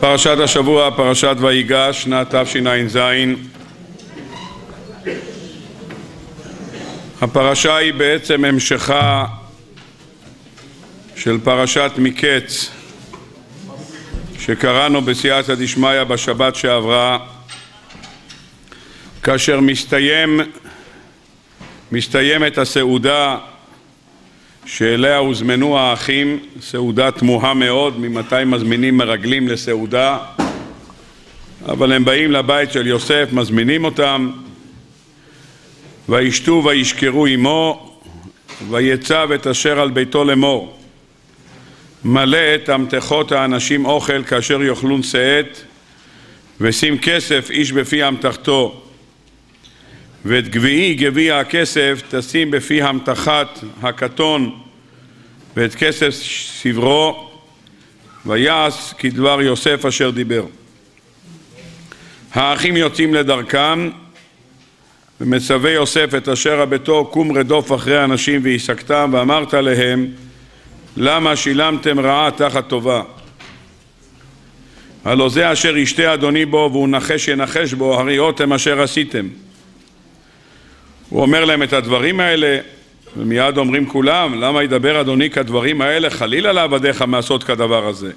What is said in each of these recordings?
פרשת השבוע, פרשת ויגש, שנת תשע"ז. הפרשה היא בעצם המשכה של פרשת מקץ שקראנו בסייעתא דשמיא בשבת שעברה כאשר מסתיים, מסתיימת הסעודה שאליה הוזמנו האחים, סעודה תמוהה מאוד, ממתי מזמינים מרגלים לסעודה, אבל הם באים לבית של יוסף, מזמינים אותם, וישתו וישכרו עמו, ויצב את אשר על ביתו לאמור. מלא את אמתחות האנשים אוכל כאשר יאכלון שאת, ושים כסף איש בפי אמתחתו. ואת גביעי גביע הכסף תשים בפי המתחת הקטון ואת כסף סברו ויעש כדבר יוסף אשר דיבר. האחים יוצאים לדרכם ומצווה יוסף את אשר הביתו קום רדוף אחרי אנשים והשגתם ואמרת להם למה שילמתם רעה תחת טובה הלא זה אשר ישתה אדוני בו והוא נחש ינחש בו הרי אותם אשר עשיתם הוא אומר להם את הדברים האלה, ומיד אומרים כולם, למה ידבר אדוני כדברים האלה? חלילה לעבדיך מעשות כדבר הזה.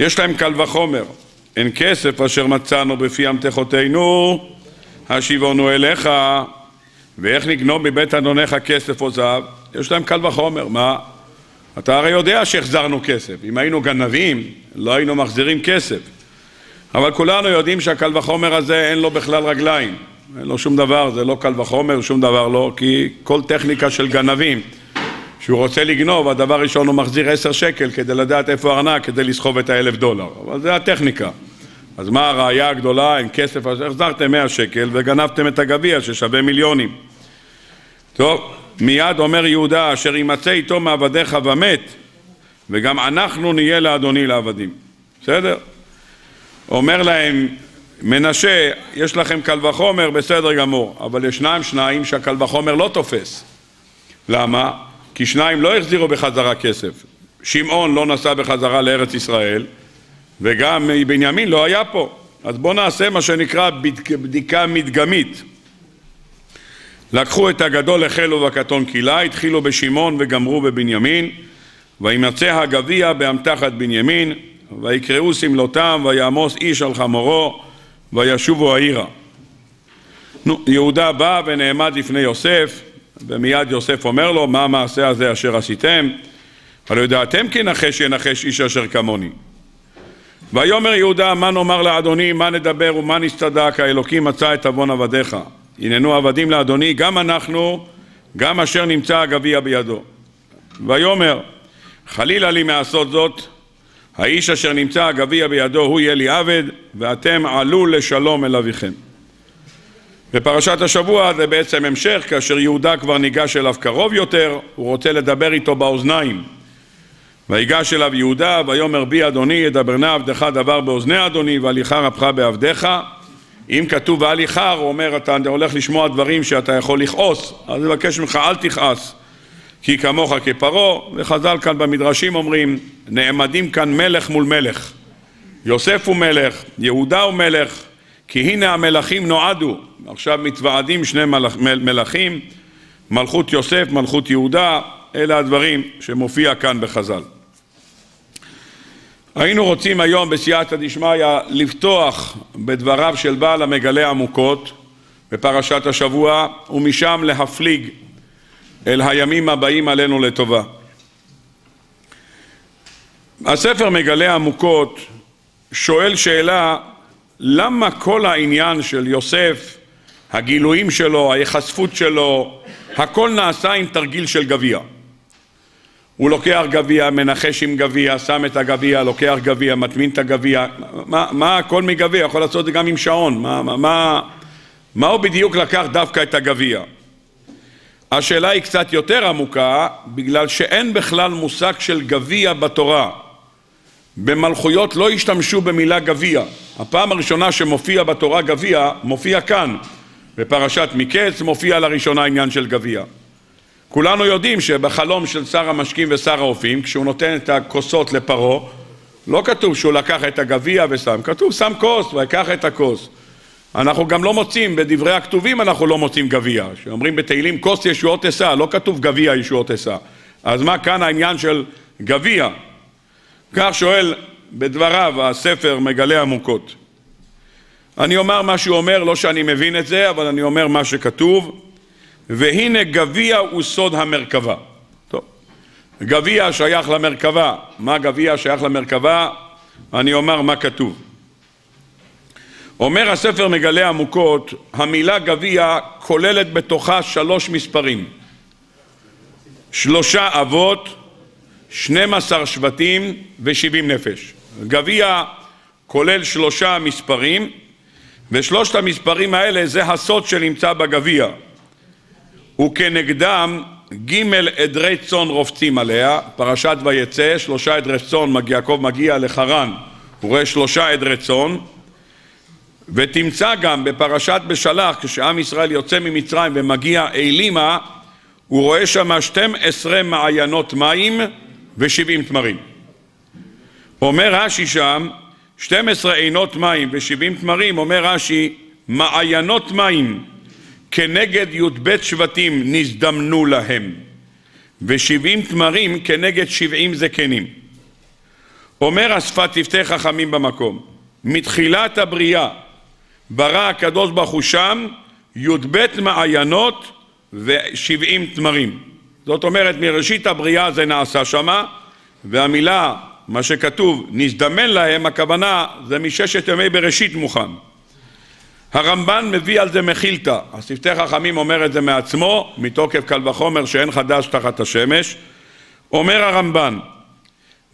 יש להם קל וחומר, אין כסף אשר מצאנו בפי אמתחותינו, השיבונו אליך, ואיך נגנוב מבית אדונך כסף או זהב? יש להם קל וחומר, מה? אתה הרי יודע שהחזרנו כסף, אם היינו גנבים לא היינו מחזירים כסף, אבל כולנו יודעים שהקל וחומר הזה אין לו בכלל רגליים אין לו שום דבר, זה לא קל וחומר, שום דבר לא, כי כל טכניקה של גנבים שהוא רוצה לגנוב, הדבר הראשון הוא מחזיר עשר שקל כדי לדעת איפה הארנק, כדי לסחוב את האלף דולר, אבל זה הטכניקה. אז מה הראייה הגדולה, אין כסף, אז החזרתם מאה שקל וגנבתם את הגביע ששווה מיליונים. טוב, מיד אומר יהודה, אשר יימצא איתו מעבדיך ומת, וגם אנחנו נהיה לאדוני לעבדים. בסדר? אומר להם מנשה, יש לכם קל וחומר, בסדר גמור, אבל ישנם שניים שהקל וחומר לא תופס. למה? כי שניים לא החזירו בחזרה כסף. שמעון לא נסע בחזרה לארץ ישראל, וגם בנימין לא היה פה. אז בואו נעשה מה שנקרא בדיקה מדגמית. לקחו את הגדול החלו והקטון קילה, התחילו בשמעון וגמרו בבנימין, וימצא הגביע באמתחת בנימין, ויקראו שמלותם, ויעמוס איש על חמורו, וישובו העירה. נו, יהודה בא ונעמד לפני יוסף, ומיד יוסף אומר לו, מה המעשה הזה אשר עשיתם? הלא ידעתם כי נחש ינחש איש אשר כמוני. ויאמר יהודה, מה נאמר לאדוני, מה נדבר ומה נסתדק, האלוקים מצא את עוון עבדיך. הננו עבדים לאדוני, גם אנחנו, גם אשר נמצא הגביע בידו. ויאמר, חלילה לי מעשות זאת, האיש אשר נמצא הגביע בידו הוא יהיה לי עבד ואתם עלו לשלום אל אביכם. בפרשת השבוע זה בעצם המשך כאשר יהודה כבר ניגש אליו קרוב יותר הוא רוצה לדבר איתו באוזניים. ויגש אליו יהודה ויאמר בי אדוני ידבר נא עבדך דבר באוזני אדוני והליכה רבך בעבדיך אם כתוב והליכה הוא אומר אתה הולך לשמוע דברים שאתה יכול לכעוס. אז אני מבקש ממך אל תכעס כי כמוך כפרעה, וחז"ל כאן במדרשים אומרים, נעמדים כאן מלך מול מלך. יוסף הוא מלך, יהודה הוא מלך, כי הנה המלכים נועדו. עכשיו מתוועדים שני מלאכ, מלכים, מלכות יוסף, מלכות יהודה, אלה הדברים שמופיע כאן בחז"ל. היינו רוצים היום בסייעתא דשמיא לפתוח בדבריו של בעל המגלה עמוקות בפרשת השבוע ומשם להפליג אל הימים הבאים עלינו לטובה. הספר מגלה עמוקות שואל שאלה למה כל העניין של יוסף, הגילויים שלו, ההיחשפות שלו, הכל נעשה עם תרגיל של גביע. הוא לוקח גביע, מנחש עם גביע, שם את הגביע, לוקח גביע, מטמין את הגביע, מה, מה הכל מגביע? יכול לעשות את זה גם עם שעון, מה, מה, מה הוא בדיוק לקח דווקא את הגביע? השאלה היא קצת יותר עמוקה, בגלל שאין בכלל מושג של גביע בתורה. במלכויות לא השתמשו במילה גביע. הפעם הראשונה שמופיע בתורה גביע, מופיע כאן. בפרשת מקץ מופיע לראשונה עניין של גביע. כולנו יודעים שבחלום של שר המשקים ושר האופים, כשהוא נותן את הכוסות לפרעה, לא כתוב שהוא לקח את הגביע ושם, כתוב שם כוס ויקח את הכוס. אנחנו גם לא מוצאים, בדברי הכתובים אנחנו לא מוצאים גביע. שאומרים בתהילים כוס ישועות אשא, לא כתוב גביע ישועות אשא. אז מה כאן העניין של גביע? כך שואל בדבריו הספר מגלה עמוקות. אני אומר מה שהוא אומר, לא שאני מבין את זה, אבל אני אומר מה שכתוב. והנה גביע הוא סוד המרכבה. טוב, גביע שייך למרכבה. מה גביע שייך למרכבה? אני אומר מה כתוב. אומר הספר מגלה עמוקות, המילה גביע כוללת בתוכה שלוש מספרים. שלושה אבות, שנים עשר שבטים ושבעים נפש. גביע כולל שלושה מספרים, ושלושת המספרים האלה זה הסוד שנמצא בגביע. וכנגדם ג' עדרי צאן רובצים עליה, פרשת ויצא, שלושה עדרי צאן, יעקב מגיע לחרן, הוא רואה שלושה עדרי צאן, ותמצא גם בפרשת בשלח, כשעם ישראל יוצא ממצרים ומגיע אלימה, הוא רואה שם 12 מעיינות מים ו-70 תמרים. אומר רש"י שם, 12 עינות מים ו-70 תמרים, אומר רש"י, מעיינות מים כנגד י"ב שבטים נזדמנו להם, ושבעים תמרים כנגד שבעים זקנים. אומר השפת שפתי חכמים במקום, מתחילת הבריאה ברא הקדוש ברוך הוא שם י"ב מעיינות ושבעים תמרים. זאת אומרת, מראשית הבריאה זה נעשה שמה, והמילה, מה שכתוב, נזדמן להם, הכוונה זה מששת ימי בראשית מוכן. הרמב"ן מביא על זה מחילתא, השפתי חכמים אומר את זה מעצמו, מתוקף קל וחומר שאין חדש תחת השמש. אומר הרמב"ן,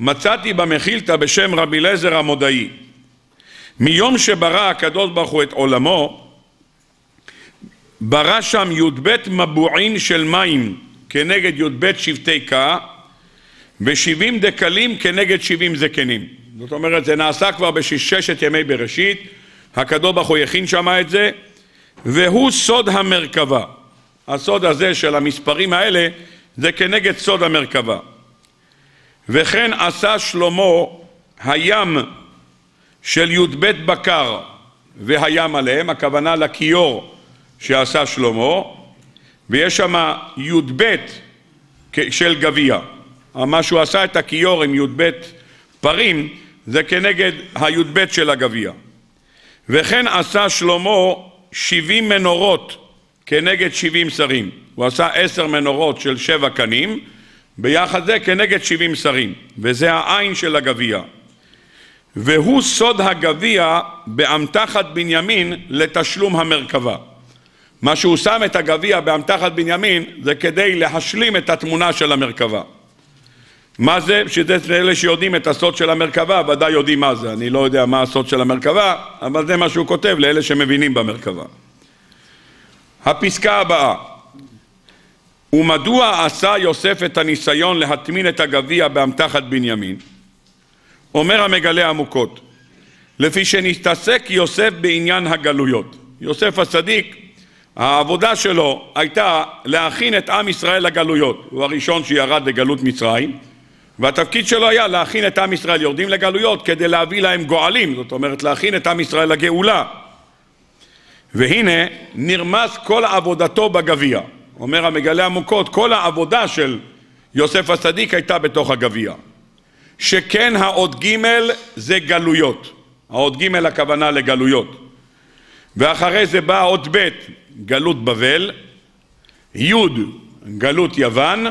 מצאתי במחילתא בשם רבי אליעזר המודעי, מיום שברא הקדוש ברוך הוא את עולמו, ברא שם י"ב מבועין של מים כנגד י"ב שבטי קה ושבעים דקלים כנגד שבעים זקנים. זאת אומרת, זה נעשה כבר בששת ימי בראשית, הקדוש ברוך הוא יכין שם את זה, והוא סוד המרכבה. הסוד הזה של המספרים האלה זה כנגד סוד המרכבה. וכן עשה שלמה הים של י"ב בקר והים עליהם, הכוונה לכיור שעשה שלמה, ויש שם י"ב של גביע. מה שהוא עשה את הכיור עם י"ב פרים זה כנגד הי"ב של הגביע. וכן עשה שלמה שבעים מנורות כנגד שבעים שרים. הוא עשה עשר מנורות של שבע קנים, ביחד זה כנגד שבעים שרים, וזה העין של הגביע. והוא סוד הגביע באמתחת בנימין לתשלום המרכבה. מה שהוא שם את הגביע באמתחת בנימין זה כדי להשלים את התמונה של המרכבה. מה זה? שזה אלה שיודעים את הסוד של המרכבה, ודאי יודעים מה זה. אני לא יודע מה הסוד של המרכבה, אבל זה מה שהוא כותב לאלה שמבינים במרכבה. הפסקה הבאה ומדוע עשה יוסף את הניסיון להטמין את הגביע באמתחת בנימין? אומר המגלה עמוקות, לפי שנתעסק יוסף בעניין הגלויות. יוסף הצדיק, העבודה שלו הייתה להכין את עם ישראל לגלויות. הוא הראשון שירד לגלות מצרים, והתפקיד שלו היה להכין את עם ישראל, יורדים לגלויות כדי להביא להם גואלים, זאת אומרת להכין את עם ישראל לגאולה. והנה נרמס כל עבודתו בגביע. אומר המגלה עמוקות, כל העבודה של יוסף הצדיק הייתה בתוך הגביע. שכן האות ג' זה גלויות. האות ג' הכוונה לגלויות. ואחרי זה באה אות ב', גלות בבל, י', גלות יוון,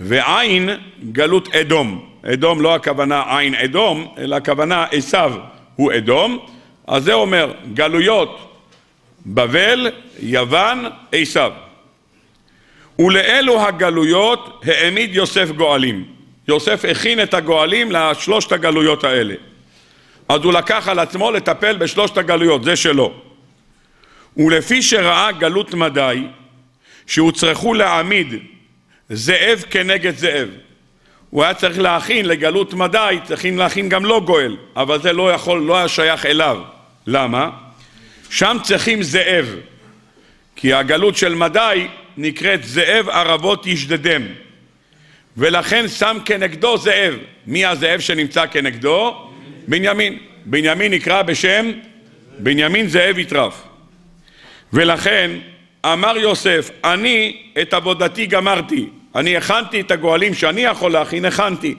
ועין גלות אדום. אדום לא הכוונה עין אדום, אלא הכוונה עשיו הוא אדום. אז זה אומר גלויות בבל, יוון, עשיו. ולאלו הגלויות העמיד יוסף גואלים. יוסף הכין את הגואלים לשלושת הגלויות האלה. אז הוא לקח על עצמו לטפל בשלושת הגלויות, זה שלו. ולפי שראה גלות מדי, שהוצרכו להעמיד זאב כנגד זאב. הוא היה צריך להכין לגלות מדי, צריכים להכין גם לו גואל, אבל זה לא יכול, לא היה שייך אליו. למה? שם צריכים זאב, כי הגלות של מדי נקראת זאב ערבות ישדדם, ולכן שם כנגדו זאב. מי הזאב שנמצא כנגדו? בנימין. בנימין נקרא בשם בנימין זאב יטרף. ולכן אמר יוסף, אני את עבודתי גמרתי, אני הכנתי את הגואלים שאני יכול להכין, הכנתי.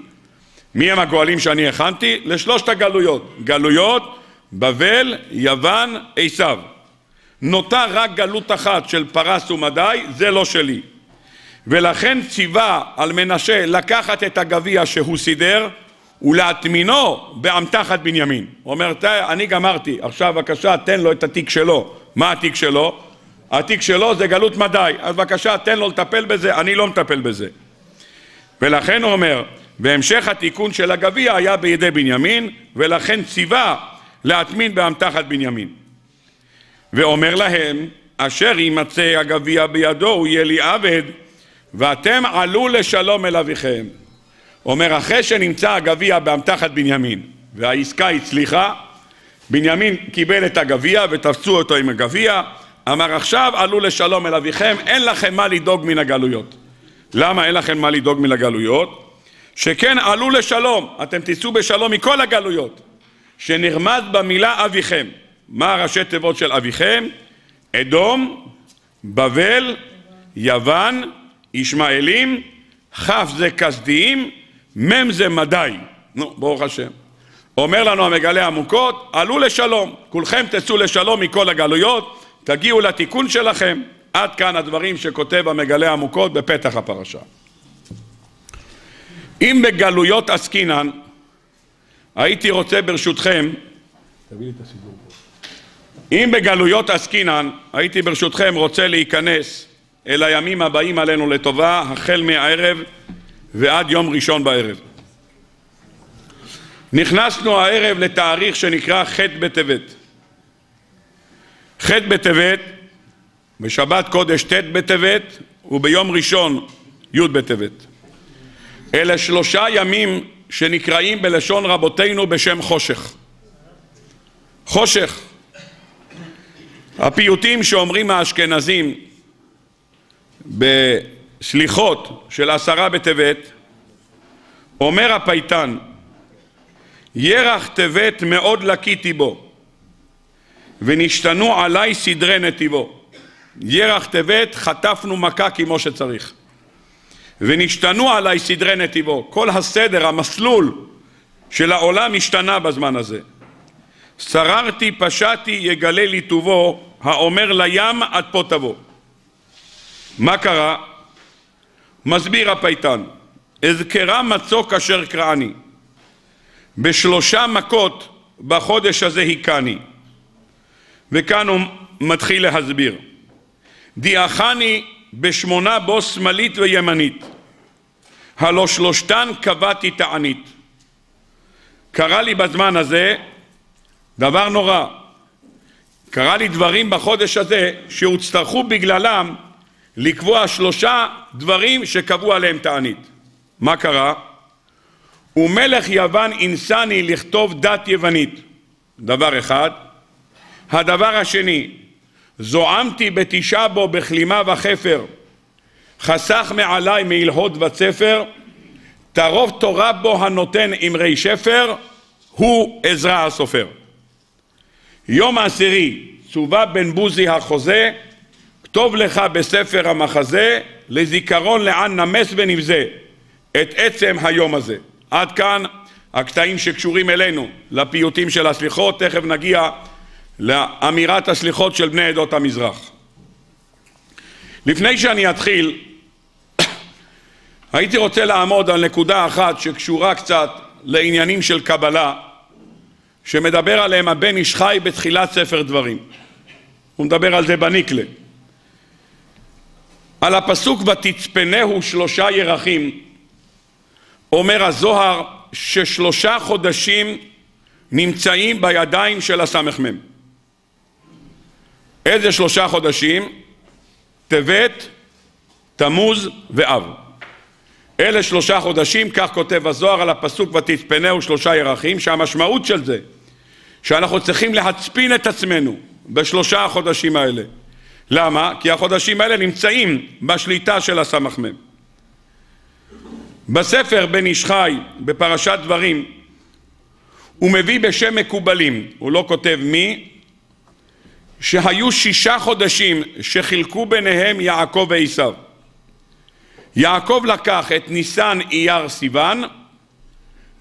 מי הם הגואלים שאני הכנתי? לשלושת הגלויות. גלויות, בבל, יוון, עשיו. נותר רק גלות אחת של פרס ומדי, זה לא שלי. ולכן ציווה על מנשה לקחת את הגביע שהוא סידר ולהטמינו באמתחת בנימין. הוא אומר, אני גמרתי, עכשיו בבקשה תן לו את התיק שלו. מה התיק שלו? התיק שלו זה גלות מדי, אז בבקשה תן לו לטפל בזה, אני לא מטפל בזה. ולכן הוא אומר, והמשך התיקון של הגביע היה בידי בנימין, ולכן ציווה להטמין באמתחת בנימין. ואומר להם, אשר יימצא הגביע בידו הוא יהיה לי עבד, ואתם עלו לשלום אל אביכם. אומר, אחרי שנמצא הגביע באמתחת בנימין, והעסקה הצליחה, בנימין קיבל את הגביע ותפסו אותו עם הגביע, אמר עכשיו עלו לשלום אל אביכם, אין לכם מה לדאוג מן הגלויות. למה אין לכם מה לדאוג מן הגלויות? שכן עלו לשלום, אתם תצאו בשלום מכל הגלויות, שנרמז במילה אביכם. מה ראשי תיבות של אביכם? אדום, בבל, יוון, ישמעאלים, כ' זה כסדיים, מ' זה מדי. נו, ברוך השם. אומר לנו המגלה עמוקות, עלו לשלום, כולכם תצאו לשלום מכל הגלויות, תגיעו לתיקון שלכם. עד כאן הדברים שכותב המגלה עמוקות בפתח הפרשה. אם בגלויות עסקינן, הייתי רוצה ברשותכם, אם בגלויות עסקינן, הייתי ברשותכם רוצה להיכנס אל הימים הבאים עלינו לטובה, החל מהערב ועד יום ראשון בערב. נכנסנו הערב לתאריך שנקרא ח' בטבת. ח' בטבת, בשבת קודש ט' בטבת וביום ראשון י' בטבת. אלה שלושה ימים שנקראים בלשון רבותינו בשם חושך. חושך. הפיוטים שאומרים האשכנזים בסליחות של עשרה בטבת, אומר הפייטן, ירח טבת מאוד לקיתי בו, ונשתנו עליי סדרי נתיבו. ירח טבת חטפנו מכה כמו שצריך. ונשתנו עליי סדרי נתיבו. כל הסדר, המסלול של העולם השתנה בזמן הזה. שררתי, פשעתי, יגלה לי טובו, האומר לים עד פה תבוא. מה קרה? מסביר הפייטן, אזכרה מצוק אשר קראני. בשלושה מכות בחודש הזה היכני. וכאן הוא מתחיל להסביר. דיאחני בשמונה בו שמאלית וימנית. הלא שלושתן קבעתי תענית. קרה לי בזמן הזה דבר נורא. קרה לי דברים בחודש הזה שהוצטרכו בגללם לקבוע שלושה דברים שקבעו עליהם תענית. מה קרה? ומלך יוון אינסני לכתוב דת יוונית. דבר אחד. הדבר השני, זועמתי בתשעה בו בכלימה וחפר, חסך מעלי מהלהות וצפר, תרוב תורה בו הנותן אמרי שפר, הוא עזרא הסופר. יום העשירי צווה בן בוזי החוזה, כתוב לך בספר המחזה, לזיכרון לאן נמס ונבזה את עצם היום הזה. עד כאן הקטעים שקשורים אלינו, לפיוטים של הסליחות, תכף נגיע לאמירת הסליחות של בני עדות המזרח. לפני שאני אתחיל, הייתי רוצה לעמוד על נקודה אחת שקשורה קצת לעניינים של קבלה, שמדבר עליהם הבן איש חי בתחילת ספר דברים. הוא מדבר על זה בניקלה. על הפסוק ותצפנהו שלושה ירחים אומר הזוהר ששלושה חודשים נמצאים בידיים של הסמ"ם. איזה שלושה חודשים? טבת, תמוז ואב. אלה שלושה חודשים, כך כותב הזוהר על הפסוק ותצפנהו שלושה ירחים, שהמשמעות של זה שאנחנו צריכים להצפין את עצמנו בשלושה החודשים האלה. למה? כי החודשים האלה נמצאים בשליטה של הסמ"ם. בספר בן איש חי, בפרשת דברים, הוא מביא בשם מקובלים, הוא לא כותב מי, שהיו שישה חודשים שחילקו ביניהם יעקב ועשיו. יעקב לקח את ניסן אייר סיוון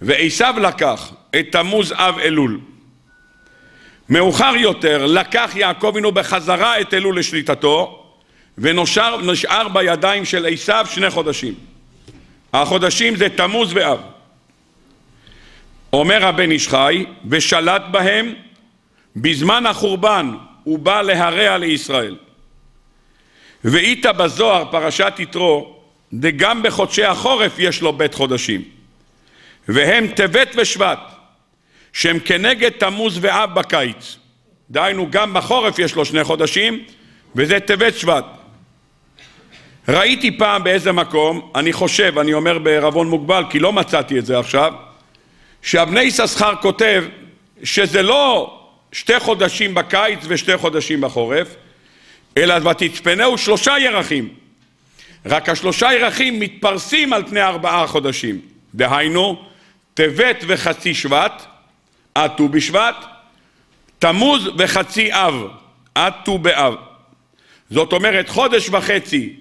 ועשיו לקח את תמוז אב אלול. מאוחר יותר לקח יעקב אבינו בחזרה את אלול לשליטתו ונשאר בידיים של עשיו שני חודשים. החודשים זה תמוז ואב. אומר הבן איש חי ושלט בהם בזמן החורבן הוא בא להרע לישראל. ואיתה בזוהר פרשת יתרו דגם בחודשי החורף יש לו בית חודשים והם טבת ושבט שהם כנגד תמוז ואב בקיץ דהיינו גם בחורף יש לו שני חודשים וזה טבת שבט ראיתי פעם באיזה מקום, אני חושב, אני אומר בערבון מוגבל כי לא מצאתי את זה עכשיו שהבני יששכר כותב שזה לא שתי חודשים בקיץ ושתי חודשים בחורף, אלא ותצפנהו שלושה ירחים. רק השלושה ירחים מתפרסים על פני ארבעה חודשים. דהיינו, טבת וחצי שבט, עד ט"ו בשבט, תמוז וחצי אב, עד ט"ו באב. זאת אומרת, חודש וחצי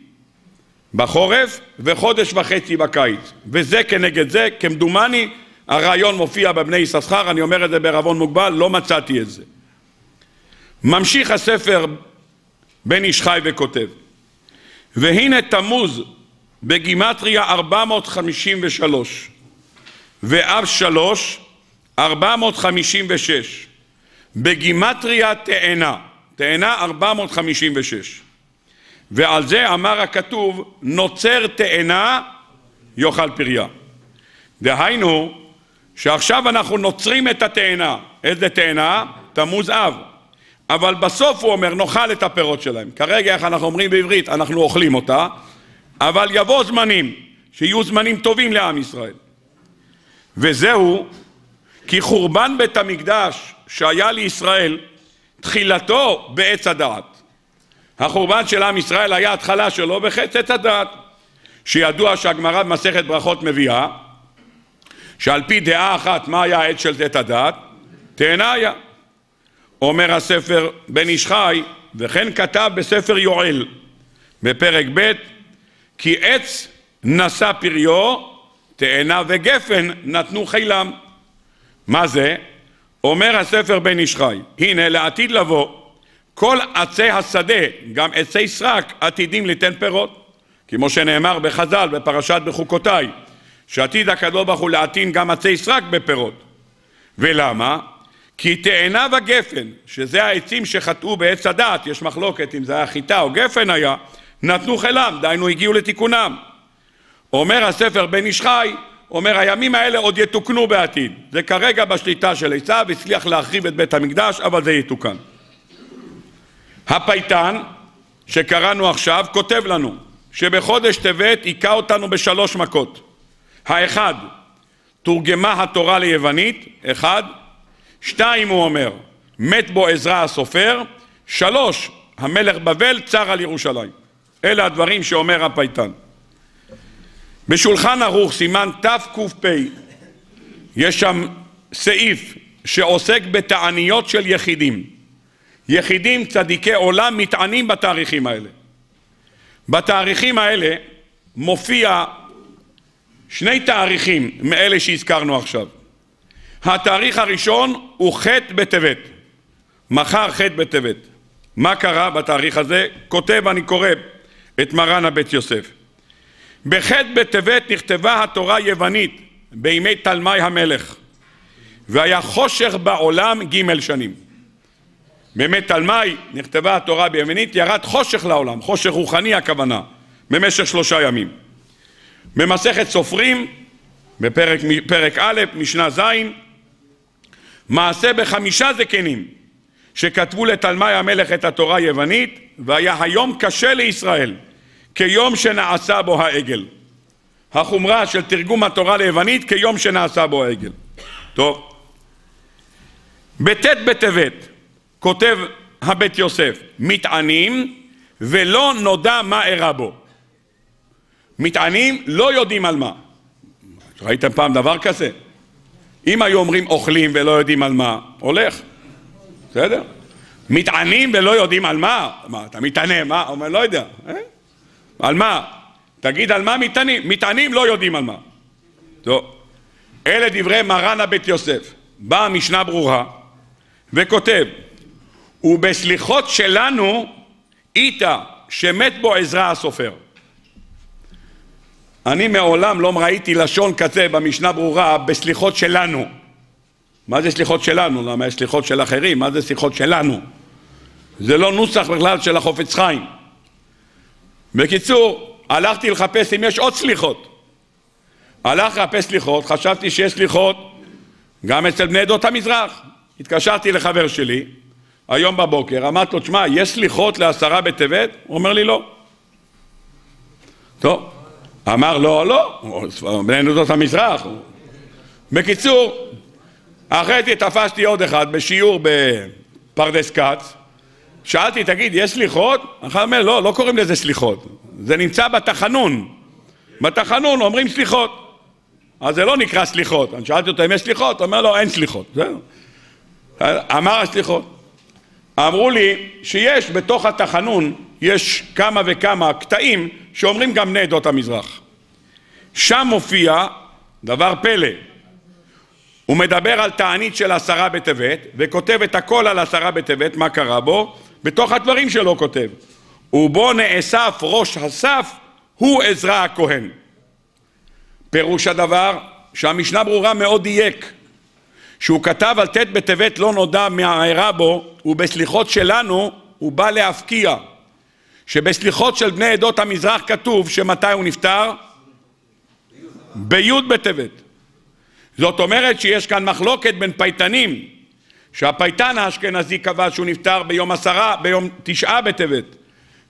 בחורף וחודש וחצי בקיץ. וזה כנגד זה, כמדומני, הרעיון מופיע בבני יששכר, אני אומר את זה בערבון מוגבל, לא מצאתי את זה. ממשיך הספר בן איש חי וכותב והנה תמוז בגימטריה 453 ואב שלוש 456 בגימטריה תאנה, תאנה 456 ועל זה אמר הכתוב נוצר תאנה יאכל פריה דהיינו שעכשיו אנחנו נוצרים את התאנה. איזה תאנה? תמוז אב. אבל בסוף הוא אומר, נאכל את הפירות שלהם. כרגע, איך אנחנו אומרים בעברית, אנחנו אוכלים אותה, אבל יבוא זמנים, שיהיו זמנים טובים לעם ישראל. וזהו, כי חורבן בית המקדש שהיה לישראל, תחילתו בעץ הדעת. החורבן של עם ישראל היה התחלה שלו בחץ עץ הדעת, שידוע שהגמרא במסכת ברכות מביאה שעל פי דעה אחת מה היה העץ של זית הדעת? תאנה היה. אומר הספר בן איש חי, וכן כתב בספר יואל בפרק ב' כי עץ נשא פריו, תאנה וגפן נתנו חילם. מה זה? אומר הספר בן איש חי, הנה לעתיד לבוא כל עצי השדה, גם עצי סרק, עתידים ליתן פירות. כמו שנאמר בחז"ל בפרשת בחוקותיי, שעתיד הקדוש ברוך הוא להטעין גם עצי סרק בפירות. ולמה? כי תאנה וגפן, שזה העצים שחטאו בעץ הדעת, יש מחלוקת אם זה היה חיטה או גפן היה, נתנו חילם, דהיינו הגיעו לתיקונם. אומר הספר בן איש חי, אומר הימים האלה עוד יתוקנו בעתיד. זה כרגע בשליטה של עשיו, הצליח להחריב את בית המקדש, אבל זה יתוקן. הפייטן, שקראנו עכשיו, כותב לנו שבחודש טבת היכה אותנו בשלוש מכות. האחד, תורגמה התורה ליוונית, אחד. שתיים, הוא אומר, מת בו עזרא הסופר. שלוש, המלך בבל צר על ירושלים. אלה הדברים שאומר הפייטן. בשולחן ערוך סימן תק"פ יש שם סעיף שעוסק בתעניות של יחידים. יחידים צדיקי עולם מתענים בתאריכים האלה. בתאריכים האלה מופיע שני תאריכים מאלה שהזכרנו עכשיו. התאריך הראשון הוא ח' בטבת, מחר ח' בטבת. מה קרה בתאריך הזה? כותב, אני קורא את מרן הבית יוסף. בח' בטבת נכתבה התורה יוונית בימי תלמי המלך והיה חושך בעולם ג' שנים. בימי תלמי נכתבה התורה ביוונית, ירד חושך לעולם, חושך רוחני הכוונה, במשך שלושה ימים. במסכת סופרים, בפרק א', משנה ז', מעשה בחמישה זקנים שכתבו לתלמי המלך את התורה היוונית, והיה היום קשה לישראל, כיום שנעשה בו העגל. החומרה של תרגום התורה ליוונית כיום שנעשה בו העגל. טוב. בט' בטבת כותב הבית יוסף, מתענים ולא נודע מה אירע בו. מתענים, לא יודעים על מה. ראיתם פעם דבר כזה? אם היו אומרים אוכלים ולא יודעים על מה, הולך, בסדר? מתענים ולא יודעים על מה? מה, אתה מתענה, מה? אומר, לא יודע. אה? על מה? תגיד על מה מתענים? מתענים לא יודעים על מה. טוב, אלה דברי מרן הבית יוסף. באה משנה ברורה וכותב, ובסליחות שלנו איתה שמת בו עזרא הסופר. אני מעולם לא ראיתי לשון כזה במשנה ברורה בסליחות שלנו. מה זה סליחות שלנו? למה יש סליחות של אחרים? מה זה סליחות שלנו? זה לא נוסח בכלל של החופץ חיים. בקיצור, הלכתי לחפש אם יש עוד סליחות. הלך לחפש סליחות, חשבתי שיש סליחות גם אצל בני עדות המזרח. התקשרתי לחבר שלי היום בבוקר, אמרתי לו, תשמע, יש סליחות לעשרה בטבת? הוא אומר לי לא. טוב, אמר לא, לא, בני עדות המזרח. בקיצור, אחרי זה תפסתי עוד אחד בשיעור בפרדס כץ, שאלתי, תגיד, יש סליחות? אחד אומר, לא, לא קוראים לזה סליחות, זה נמצא בתחנון. בתחנון אומרים סליחות. אז זה לא נקרא סליחות. אני שאלתי אותו אם יש סליחות, הוא אומר לו, אין סליחות. זהו. אמר הסליחות. אמרו לי שיש בתוך התחנון, יש כמה וכמה קטעים שאומרים גם בני עדות המזרח. שם מופיע דבר פלא. הוא מדבר על תענית של עשרה בטבת, וכותב את הכל על עשרה בטבת, מה קרה בו, בתוך הדברים שלו כותב. ובו נאסף ראש הסף, הוא עזרא הכהן. פירוש הדבר שהמשנה ברורה מאוד דייק שהוא כתב על ט' בטבת לא נודע מהערה בו ובסליחות שלנו הוא בא להפקיע שבסליחות של בני עדות המזרח כתוב שמתי הוא נפטר? בי' בטבת זאת אומרת שיש כאן מחלוקת בין פייטנים שהפייטן האשכנזי קבע שהוא נפטר ביום עשרה, ביום תשעה בטבת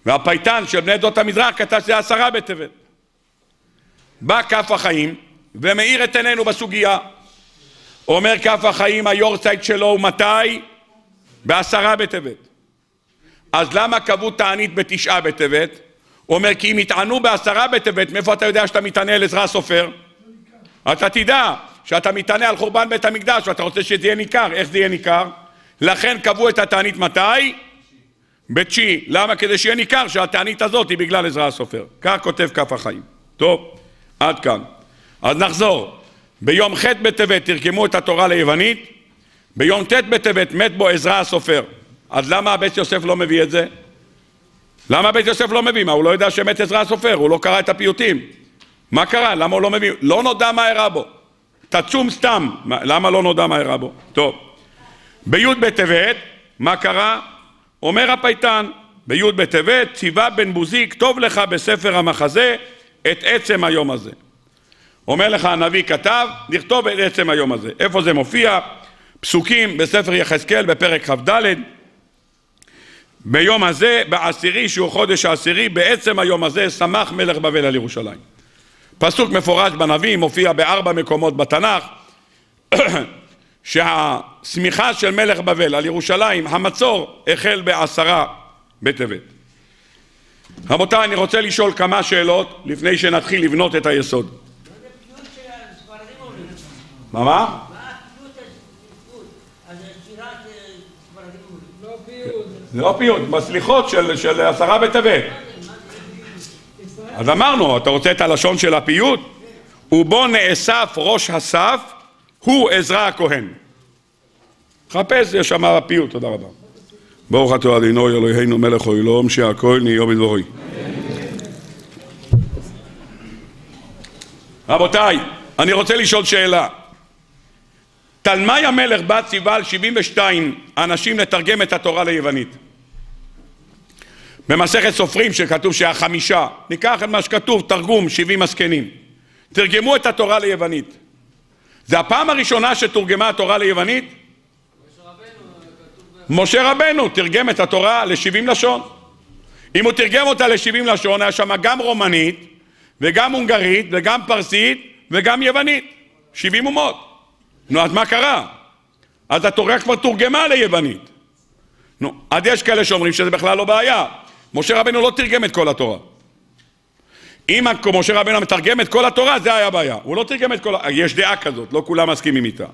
והפייטן של בני עדות המזרח כתב שזה עשרה בטבת בא כף החיים ומאיר את עינינו בסוגיה. אומר כף החיים היורצייט שלו הוא מתי? בעשרה בטבת. אז למה קבעו תענית בתשעה בטבת? הוא אומר כי אם יטענו בעשרה בטבת, מאיפה אתה יודע שאתה מתענה על עזרא הסופר? אתה תדע שאתה מתענה על חורבן בית המקדש ואתה רוצה שזה יהיה ניכר, איך זה יהיה ניכר? לכן קבעו את התענית מתי? בתשיעי. למה? כדי שיהיה ניכר שהתענית הזאת היא בגלל עזרא הסופר. כך כותב כף החיים. טוב. עד כאן. אז נחזור. ביום ח' בטבת תרגמו את התורה ליוונית, ביום ט' בטבת מת בו עזרא הסופר. אז למה בית יוסף לא מביא את זה? למה בית יוסף לא מביא? מה, הוא לא יודע שמת עזרא הסופר, הוא לא קרא את הפיוטים. מה קרה? למה הוא לא מביא? לא נודע מה אירע בו. תצום סתם. למה לא נודע מה אירע בו? טוב. בי' בטבת, מה קרה? אומר הפייטן, בי' בטבת, ציווה בן בוזי, כתוב לך בספר המחזה את עצם היום הזה. אומר לך הנביא כתב, לכתוב את עצם היום הזה. איפה זה מופיע? פסוקים בספר יחזקאל בפרק כ"ד ביום הזה, בעשירי שהוא חודש העשירי, בעצם היום הזה שמח מלך בבל על ירושלים. פסוק מפורש בנביא, מופיע בארבע מקומות בתנ"ך, שהשמיכה של מלך בבל על ירושלים, המצור, החל בעשרה בטבת. רבותיי, אני רוצה לשאול כמה שאלות לפני שנתחיל לבנות את היסוד. מה מה? זה לא פיוט, בסליחות של עשרה בטבת. אז אמרנו, אתה רוצה את הלשון של הפיוט? ובו נאסף ראש הסף, הוא עזרא הכהן. חפש, יש שם הפיוט, תודה רבה. ברוך אתה אדינו אלוהינו מלך אוהלום שהכל נהיו בדברי. רבותיי, אני רוצה לשאול שאלה. תלמי המלך בא ציווה על 72 אנשים לתרגם את התורה ליוונית. במסכת סופרים שכתוב שהיה חמישה, ניקח את מה שכתוב, תרגום 70 הזקנים. תרגמו את התורה ליוונית. זה הפעם הראשונה שתורגמה התורה ליוונית? משה רבנו תרגם את התורה ל-70 לשון. אם הוא תרגם אותה ל-70 לשון, היה שם גם רומנית, וגם הונגרית, וגם פרסית, וגם יוונית. 70 אומות. נו, אז מה קרה? אז התורה כבר תורגמה ליוונית. נו, אז יש כאלה שאומרים שזה בכלל לא בעיה. משה רבנו לא תרגם את כל התורה. אם משה רבנו מתרגם את כל התורה, זה היה בעיה. הוא לא תרגם את כל... יש דעה כזאת, לא כולם מסכימים איתה.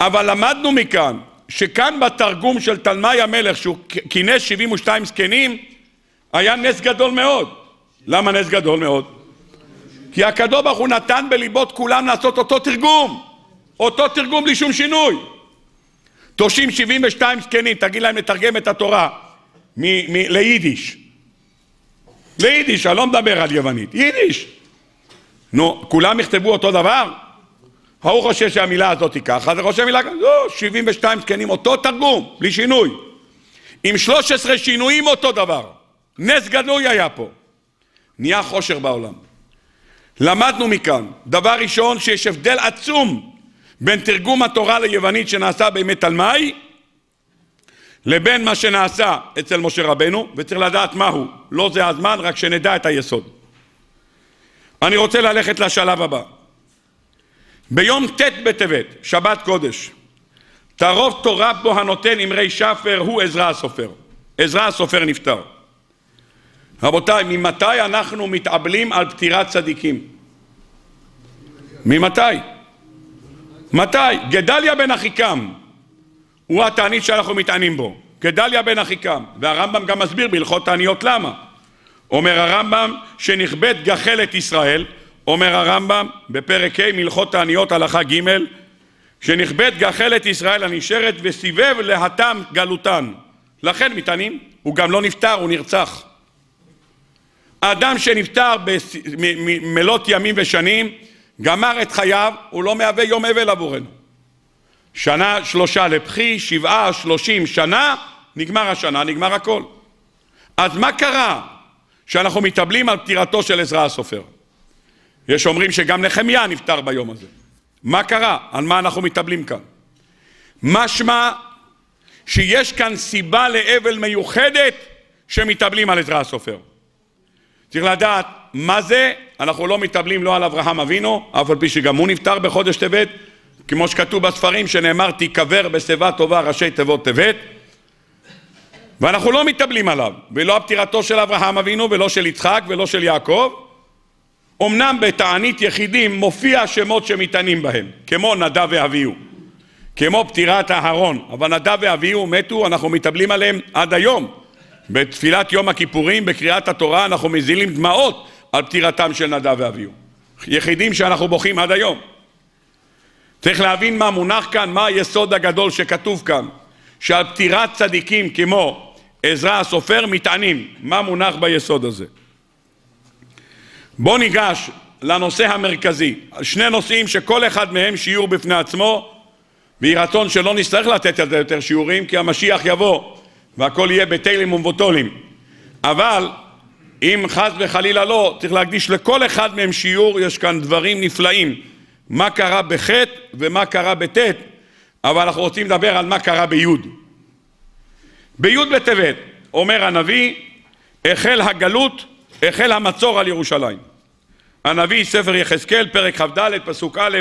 אבל למדנו מכאן שכאן בתרגום של תלמי המלך שהוא כינס 72 זקנים היה נס גדול מאוד. למה נס גדול מאוד? כי הקדוש ברוך הוא נתן בליבות כולם לעשות אותו תרגום אותו תרגום בלי שום שינוי תושים 72 זקנים, תגיד להם לתרגם את התורה מ- מ- ליידיש ליידיש, אני לא מדבר על יוונית, יידיש נו, כולם יכתבו אותו דבר? ההוא חושב שהמילה הזאת היא ככה, זה חושב מילה ככה, לא, 72 זקנים, אותו תרגום, בלי שינוי. עם 13 שינויים אותו דבר. נס גלוי היה פה. נהיה חושר בעולם. למדנו מכאן, דבר ראשון, שיש הבדל עצום בין תרגום התורה ליוונית שנעשה בימי תלמי לבין מה שנעשה אצל משה רבנו, וצריך לדעת מהו. לא זה הזמן, רק שנדע את היסוד. אני רוצה ללכת לשלב הבא. ביום ט' בטבת, שבת קודש, תערוב תורה בו הנותן אמרי שפר הוא עזרא הסופר. עזרא הסופר נפטר. רבותיי, ממתי אנחנו מתאבלים על פטירת צדיקים? ממתי? מתי? גדליה בן אחיקם הוא התענית שאנחנו מתענים בו. גדליה בן אחיקם. והרמב"ם גם מסביר בהלכות תעניות למה. אומר הרמב"ם שנכבד גחלת ישראל, אומר הרמב"ם בפרק ה' מלכות תעניות הלכה ג' שנכבד גחלת ישראל הנשארת וסיבב להתם גלותן. לכן מתענים. הוא גם לא נפטר, הוא נרצח. האדם שנפטר במלאת ימים ושנים, גמר את חייו, הוא לא מהווה יום אבל עבורנו. שנה שלושה לבכי, שבעה, שלושים שנה, נגמר השנה, נגמר הכל. אז מה קרה שאנחנו מתאבלים על פטירתו של עזרא הסופר? יש אומרים שגם נחמיה נפטר ביום הזה. מה קרה? על מה אנחנו מתאבלים כאן? משמע שיש כאן סיבה לאבל מיוחדת שמתאבלים על עזרא הסופר. צריך לדעת מה זה, אנחנו לא מתאבלים לא על אברהם אבינו, אף על פי שגם הוא נפטר בחודש טבת, כמו שכתוב בספרים שנאמר תיקבר בשיבה טובה ראשי תיבות טבת, ואנחנו לא מתאבלים עליו, ולא הפטירתו של אברהם אבינו ולא של יצחק ולא של יעקב, אמנם בתענית יחידים מופיע שמות שמתענים בהם, כמו נדב ואביהו, כמו פטירת אהרון, אבל נדב ואביהו מתו, אנחנו מתאבלים עליהם עד היום. בתפילת יום הכיפורים, בקריאת התורה, אנחנו מזילים דמעות על פטירתם של נדב ואביהו. יחידים שאנחנו בוכים עד היום. צריך להבין מה מונח כאן, מה היסוד הגדול שכתוב כאן, שעל פטירת צדיקים כמו עזרא הסופר מתענים. מה מונח ביסוד הזה? בואו ניגש לנושא המרכזי. שני נושאים שכל אחד מהם שיעור בפני עצמו, ויהי רצון שלא נצטרך לתת על זה יותר שיעורים, כי המשיח יבוא והכל יהיה בתלים ומבוטולים. אבל אם חס וחלילה לא, צריך להקדיש לכל אחד מהם שיעור, יש כאן דברים נפלאים. מה קרה בחטא ומה קרה בט', אבל אנחנו רוצים לדבר על מה קרה ביוד. ביוד בטבת, אומר הנביא, החל הגלות, החל המצור על ירושלים. הנביא, ספר יחזקאל, פרק כ"ד, פסוק א',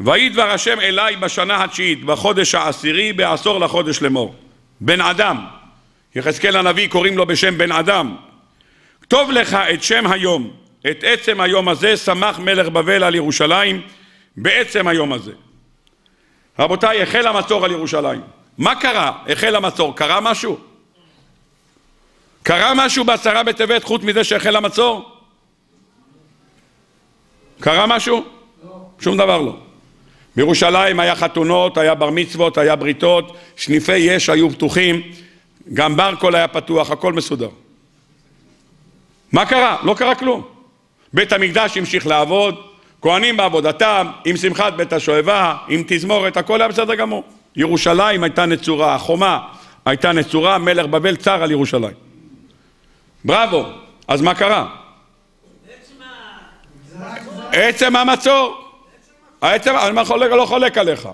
ויהי דבר השם אליי בשנה התשיעית, בחודש העשירי, בעשור לחודש לאמור. בן אדם, יחזקאל הנביא קוראים לו בשם בן אדם, כתוב לך את שם היום, את עצם היום הזה, שמח מלך בבל על ירושלים, בעצם היום הזה. רבותיי, החל המצור על ירושלים. מה קרה? החל המצור. קרה משהו? קרה משהו בעשרה בטבת חוץ מזה שהחל המצור? קרה משהו? לא. שום דבר לא. בירושלים היה חתונות, היה בר מצוות, היה בריתות, שניפי יש היו פתוחים, גם ברקול היה פתוח, הכל מסודר. מה קרה? לא קרה כלום. בית המקדש המשיך לעבוד, כהנים בעבודתם, עם שמחת בית השואבה, עם תזמורת, הכל היה בסדר גמור. ירושלים הייתה נצורה, החומה הייתה נצורה, מלך בבל צר על ירושלים. בראבו, אז מה קרה? עצם המצור. העצם, אני לא חולק עליך.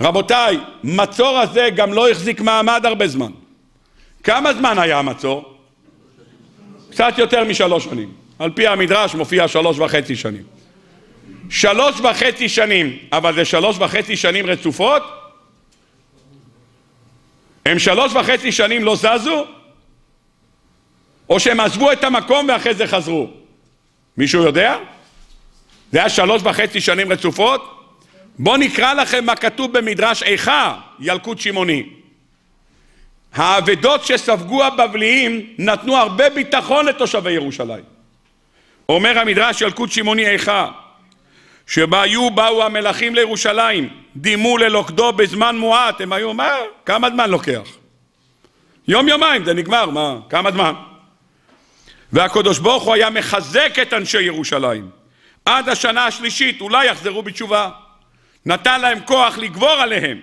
רבותיי, מצור הזה גם לא החזיק מעמד הרבה זמן. כמה זמן היה המצור? קצת יותר משלוש שנים. על פי המדרש מופיע שלוש וחצי שנים. שלוש וחצי שנים, אבל זה שלוש וחצי שנים רצופות? הם שלוש וחצי שנים לא זזו? או שהם עזבו את המקום ואחרי זה חזרו? מישהו יודע? זה היה שלוש וחצי שנים רצופות? בואו נקרא לכם מה כתוב במדרש איכה, ילקוט שמעוני. האבדות שספגו הבבליים נתנו הרבה ביטחון לתושבי ירושלים. אומר המדרש ילקוט שמעוני איכה שבהיו באו המלכים לירושלים דימו ללוכדו בזמן מועט. הם היו מה? כמה זמן לוקח? יום יומיים זה נגמר מה? כמה זמן? והקדוש ברוך הוא היה מחזק את אנשי ירושלים. עד השנה השלישית אולי יחזרו בתשובה. נתן להם כוח לגבור עליהם.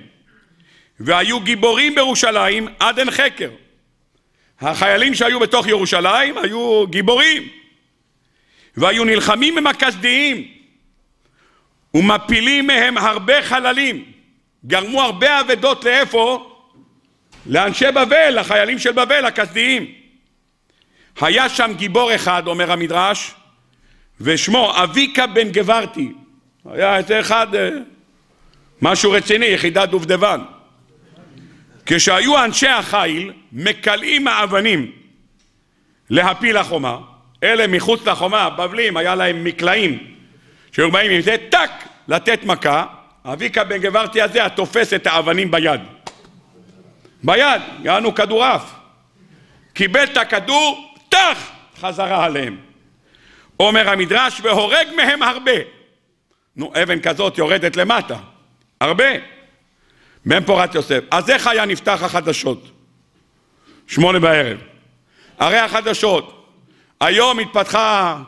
והיו גיבורים בירושלים עד אין חקר. החיילים שהיו בתוך ירושלים היו גיבורים. והיו נלחמים עם הכסדיים ומפילים מהם הרבה חללים. גרמו הרבה אבדות לאיפה? לאנשי בבל, לחיילים של בבל, הכסדיים היה שם גיבור אחד, אומר המדרש, ושמו אביקה בן גברתי היה איזה אחד, אה, משהו רציני, יחידת דובדבן. כשהיו אנשי החיל מקלעים האבנים להפיל החומה אלה מחוץ לחומה, בבלים, היה להם מקלעים שהיו באים עם זה, טאק, לתת מכה, אביקה בן גברתי הזה התופס את האבנים ביד. ביד, יענו כדורעף. קיבל את הכדור, טח, חזרה עליהם. אומר המדרש, והורג מהם הרבה. נו, אבן כזאת יורדת למטה. הרבה. בן פורת יוסף. אז איך היה נפתח החדשות? שמונה בערב. הרי החדשות, היום התפתחה,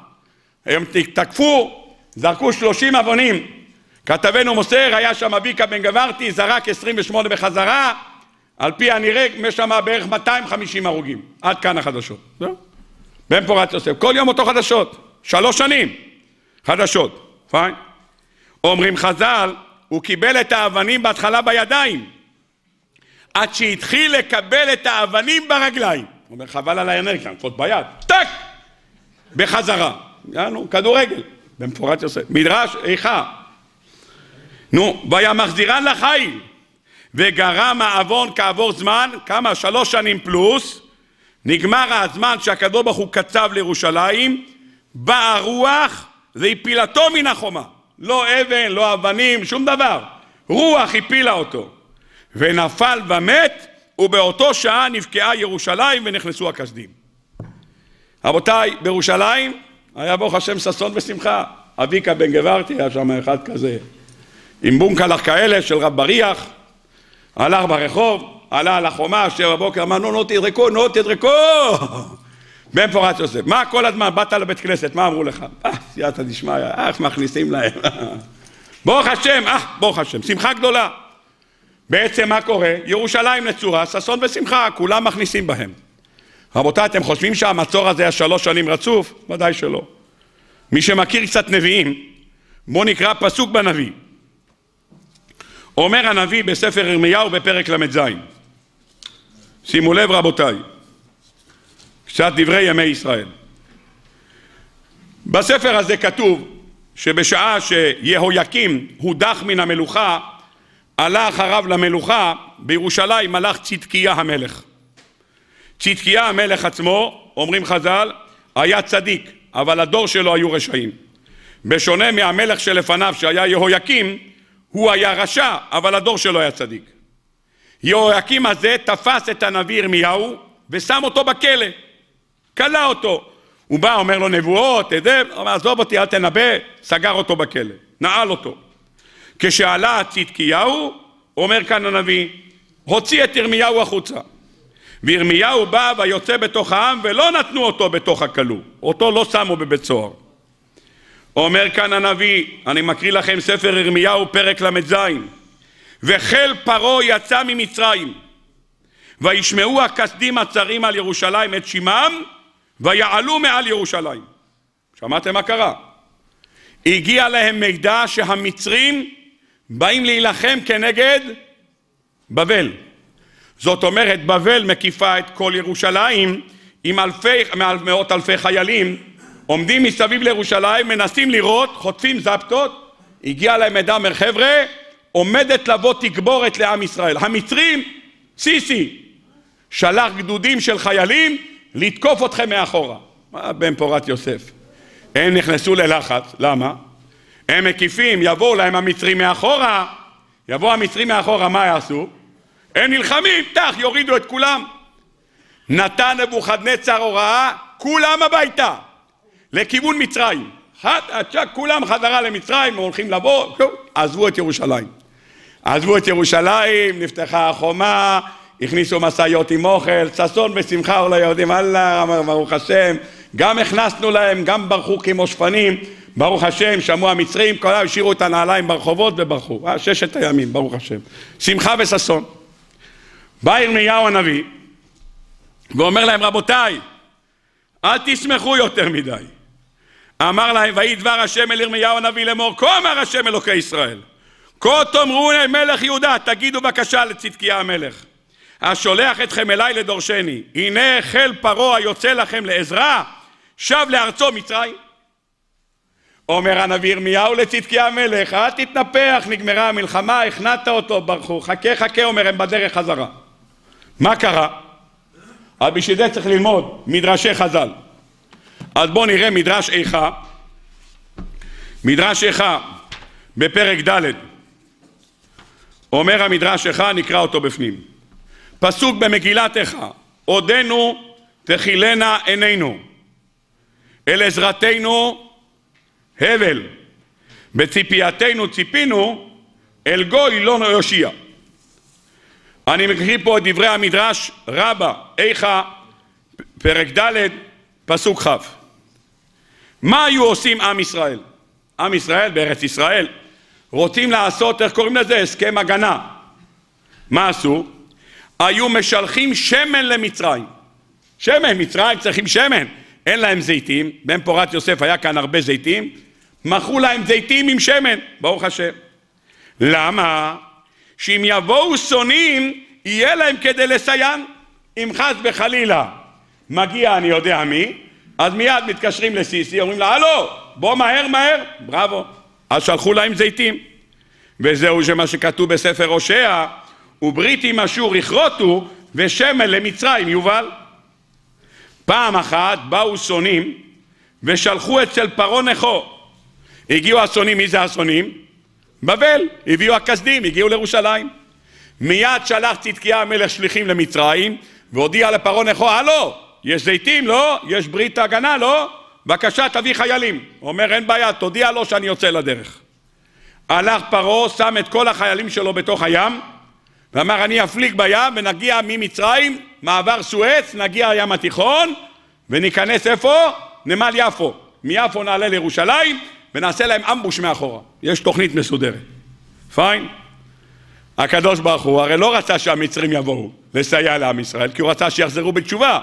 היום תקפו, זרקו שלושים אבנים, כתבנו מוסר, היה שם אביקה בן גברתי, זרק עשרים ושמונה בחזרה, על פי הנראה יש שם בערך 250 הרוגים, עד כאן החדשות. זהו. בן פורת יוסף, כל יום אותו חדשות, שלוש שנים חדשות, פיין. אומרים חז"ל, הוא קיבל את האבנים בהתחלה בידיים, עד שהתחיל לקבל את האבנים ברגליים. הוא אומר, חבל על האנרגיה, נפות ביד, טק! בחזרה. יענו, כדורגל, במפורט יוסף. מדרש איכה. נו, והיה מחזירן לחיל, וגרם העוון כעבור זמן, כמה? שלוש שנים פלוס, נגמר הזמן שהקדוש ברוך הוא קצב לירושלים, באה רוח והפילתו מן החומה. לא אבן, לא אבנים, שום דבר. רוח הפילה אותו. ונפל ומת, ובאותו שעה נבקעה ירושלים ונכנסו הכסדים. רבותיי, בירושלים היה ברוך השם ששון ושמחה. אביקה בן גברתי היה שם אחד כזה, עם בונקלח כאלה של רב בריח, הלך ברחוב, עלה על החומה, שבע בבוקר, אמר נו נו תדרקו, נו תדרקו! בן פורת יוסף, מה כל הזמן, באת לבית כנסת, מה אמרו לך? אה, סייעתא דשמיא, איך מכניסים להם? ברוך השם, אה, ברוך השם, שמחה גדולה. בעצם מה קורה? ירושלים נצורה, ששון ושמחה, כולם מכניסים בהם. רבותיי, אתם חושבים שהמצור הזה היה שלוש שנים רצוף? ודאי שלא. מי שמכיר קצת נביאים, בואו נקרא פסוק בנביא. אומר הנביא בספר ירמיהו בפרק ל"ז. שימו לב רבותיי, קצת דברי ימי ישראל. בספר הזה כתוב שבשעה שיהויקים הודח מן המלוכה, עלה אחריו למלוכה בירושלים מלאך צדקיה המלך. צדקיה המלך עצמו, אומרים חז"ל, היה צדיק, אבל הדור שלו היו רשעים. בשונה מהמלך שלפניו שהיה יהויקים, הוא היה רשע, אבל הדור שלו היה צדיק. יהויקים הזה תפס את הנביא ירמיהו ושם אותו בכלא, כלא אותו. הוא בא, אומר לו נבואות, זה, אומר עזוב אותי, אל תנבא, סגר אותו בכלא, נעל אותו. כשעלה צדקיהו, אומר כאן הנביא, הוציא את ירמיהו החוצה. וירמיהו בא ויוצא בתוך העם ולא נתנו אותו בתוך הכלוא, אותו לא שמו בבית סוהר. אומר כאן הנביא, אני מקריא לכם ספר ירמיהו פרק ל"ז וחיל פרעה יצא ממצרים וישמעו הכסדים הצרים על ירושלים את שמם ויעלו מעל ירושלים. שמעתם מה קרה? הגיע להם מידע שהמצרים באים להילחם כנגד בבל. זאת אומרת בבל מקיפה את כל ירושלים עם אלפי, מאות אלפי חיילים עומדים מסביב לירושלים מנסים לראות חוטפים זפטות הגיע להם מידע אומר חבר'ה עומדת לבוא תגבורת לעם ישראל המצרים סיסי שלח גדודים של חיילים לתקוף אתכם מאחורה בן פורת יוסף הם נכנסו ללחץ למה? הם מקיפים, יבואו להם המצרים מאחורה, יבואו המצרים מאחורה, מה יעשו? הם נלחמים, טח, יורידו את כולם. נתן נבוכדנצר הוראה, כולם הביתה, לכיוון מצרים. חד, כולם חזרה למצרים, הולכים לבוא, עזבו את ירושלים. עזבו את ירושלים, נפתחה החומה, הכניסו משאיות עם אוכל, ששון ושמחה אולי יודעים, אללה, ברוך השם, גם הכנסנו להם, גם ברחו כמו שפנים, ברוך השם, שמעו המצרים, כולם השאירו את הנעליים ברחובות וברחו, אה, ששת הימים, ברוך השם. שמחה וששון. בא ירמיהו הנביא ואומר להם, רבותיי, אל תשמחו יותר מדי. אמר להם, ויהי דבר השם אל ירמיהו הנביא לאמור, כה אמר השם אלוקי ישראל, כה תאמרו אל מלך יהודה, תגידו בבקשה לצדקיה המלך, השולח אתכם אליי לדורשני, הנה חיל פרעה היוצא לכם לעזרה, שב לארצו מצרים. אומר הנביא ירמיהו לצדקיה המלך, אל תתנפח, נגמרה המלחמה, הכנעת אותו, ברחו, חכה חכה, אומר, הם בדרך חזרה. מה קרה? אז בשביל זה צריך ללמוד מדרשי חז"ל. אז בואו נראה מדרש איכה, מדרש איכה בפרק ד' אומר המדרש איכה, נקרא אותו בפנים. פסוק במגילת איכה, עודנו תחילנה עינינו, אל עזרתנו הבל, בציפייתנו ציפינו, אל גוי לא יושיע. אני מקריא פה את דברי המדרש רבה, איכה, פרק ד', פסוק כ'. מה היו עושים עם ישראל? עם ישראל בארץ ישראל רוצים לעשות, איך קוראים לזה? הסכם הגנה. מה עשו? היו משלחים שמן למצרים. שמן, מצרים צריכים שמן. אין להם זיתים, בן פורת יוסף היה כאן הרבה זיתים, מכרו להם זיתים עם שמן, ברוך השם. למה? שאם יבואו שונאים, יהיה להם כדי לסיין. אם חס וחלילה מגיע אני יודע מי, אז מיד מתקשרים לסיסי, אומרים לה, הלו, בוא מהר מהר, בראבו. אז שלחו להם זיתים. וזהו שמה שכתוב בספר הושע, וברית עם אשור יכרותו, ושמן למצרים יובל. פעם אחת באו שונאים ושלחו אצל פרעה נכו. הגיעו השונאים, מי זה השונאים? בבל, הביאו הכסדים, הגיעו לירושלים. מיד שלח צדקיה המלך שליחים למצרים והודיע לפרעה נכו, הלו, יש זיתים, לא? יש ברית הגנה, לא? בבקשה תביא חיילים. הוא אומר אין בעיה, תודיע לו שאני יוצא לדרך. הלך פרעה, שם את כל החיילים שלו בתוך הים ואמר אני אפליג בים ונגיע ממצרים, מעבר סואץ, נגיע לים התיכון וניכנס איפה? נמל יפו. מיפו נעלה לירושלים ונעשה להם אמבוש מאחורה. יש תוכנית מסודרת. פיין? הקדוש ברוך הוא הרי לא רצה שהמצרים יבואו לסייע לעם ישראל, כי הוא רצה שיחזרו בתשובה.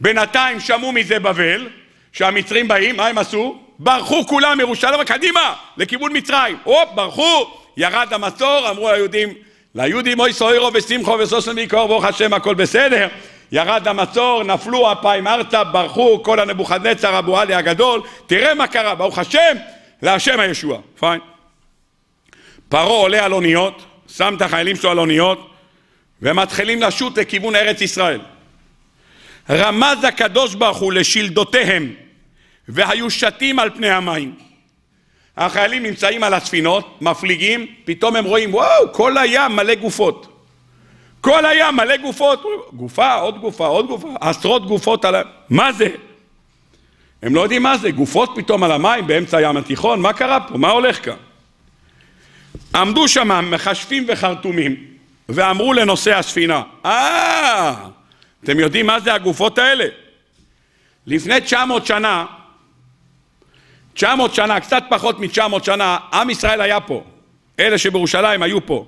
בינתיים שמעו מזה בבל, שהמצרים באים, מה הם עשו? ברחו כולם מירושלים וקדימה, לכיוון מצרים. הופ, ברחו, ירד המצור, אמרו ליהודים, ליהודים אוי סוירו ושמחו וסוסן ויקור, ברוך השם, הכל בסדר. ירד המצור, נפלו אפיים ארצה, ברחו כל הנבוכדנצר אבו עלי הגדול, תראה מה קרה, ברוך השם, להשם הישוע. פיין. פרעה עולה על אוניות, שם את החיילים שלו על אוניות, ומתחילים לשוט לכיוון ארץ ישראל. רמז הקדוש ברוך הוא לשלדותיהם והיו שתים על פני המים. החיילים נמצאים על הספינות, מפליגים, פתאום הם רואים, וואו, כל הים מלא גופות. כל הים מלא גופות. גופה, עוד גופה, עוד גופה, עשרות גופות על ה... מה זה? הם לא יודעים מה זה, גופות פתאום על המים באמצע הים התיכון, מה קרה פה? מה הולך כאן? עמדו שם מכשפים וחרטומים ואמרו לנושא הספינה, אה, אתם יודעים מה זה הגופות האלה? לפני 900 שנה, 900 שנה, קצת פחות מ-900 שנה, עם ישראל היה פה. אלה שבירושלים היו פה.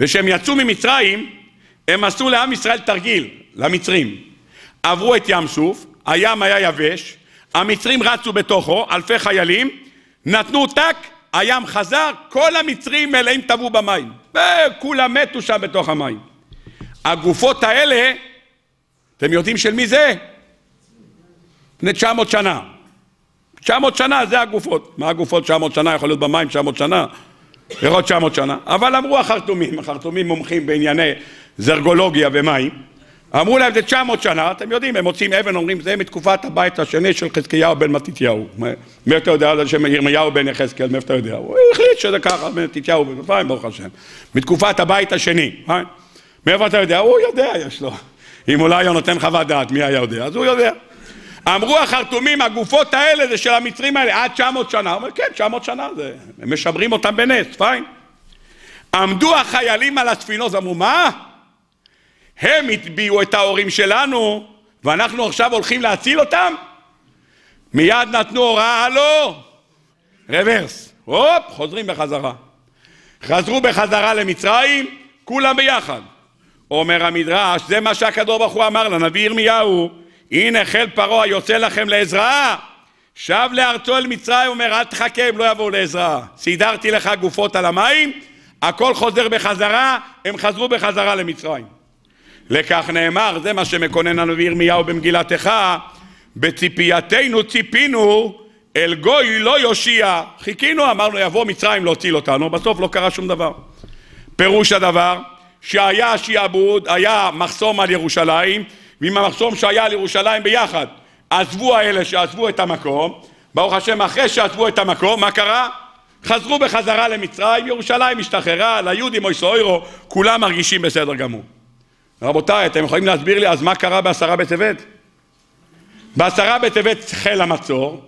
וכשהם יצאו ממצרים, הם עשו לעם ישראל תרגיל, למצרים. עברו את ים סוף, הים היה יבש, המצרים רצו בתוכו, אלפי חיילים, נתנו טק, הים חזר, כל המצרים מלאים טבעו במים. וכולם מתו שם בתוך המים. הגופות האלה אתם יודעים של מי זה? לפני 900 שנה. 900 שנה זה הגופות. מה הגופות 900 שנה? יכול להיות במים 900 שנה? להיות 900 שנה. אבל אמרו החרטומים, החרטומים מומחים בענייני זרגולוגיה ומים. אמרו להם זה 900 שנה, אתם יודעים, הם מוצאים אבן, אומרים זה מתקופת הבית השני של חזקיהו בן מתתיהו. מי אתה יודע על שם ירמיהו בן יחזקאל, מאיפה אתה יודע? הוא החליט שזה ככה, מתתיהו בן אפרים, ברוך השם. מתקופת הבית השני. מאיפה אתה יודע? הוא יודע, יש לו. אם אולי הוא נותן חוות דעת, מי היה יודע? אז הוא יודע. אמרו החרטומים, הגופות האלה זה של המצרים האלה, עד 900 שנה. הוא אומר, כן, 900 שנה, זה... הם משברים אותם בנס, פיין. עמדו החיילים על הספינות, אמרו, מה? הם הטביעו את ההורים שלנו, ואנחנו עכשיו הולכים להציל אותם? מיד נתנו הוראה, הלו, רוורס, הופ, חוזרים בחזרה. חזרו בחזרה למצרים, כולם ביחד. אומר המדרש, זה מה שהקדוש ברוך הוא אמר לנביא ירמיהו, הנה חיל פרעה יוצא לכם לעזרה, שב לארצו אל מצרים, אומר אל תחכה, הם לא יבואו לעזרה. סידרתי לך גופות על המים, הכל חוזר בחזרה, הם חזרו בחזרה למצרים. לכך נאמר, זה מה שמקונן הנביא ירמיהו במגילת איכה, בציפייתנו ציפינו, אל גוי לא יושיע. חיכינו, אמרנו יבוא מצרים להציל אותנו, בסוף לא קרה שום דבר. פירוש הדבר, שהיה שיעבוד, היה מחסום על ירושלים, ועם המחסום שהיה על ירושלים ביחד, עזבו האלה שעזבו את המקום, ברוך השם אחרי שעזבו את המקום, מה קרה? חזרו בחזרה למצרים, ירושלים השתחררה, ליהודים או סוירו, כולם מרגישים בסדר גמור. רבותיי, אתם יכולים להסביר לי אז מה קרה בעשרה בטבת? בעשרה בטבת חיל המצור,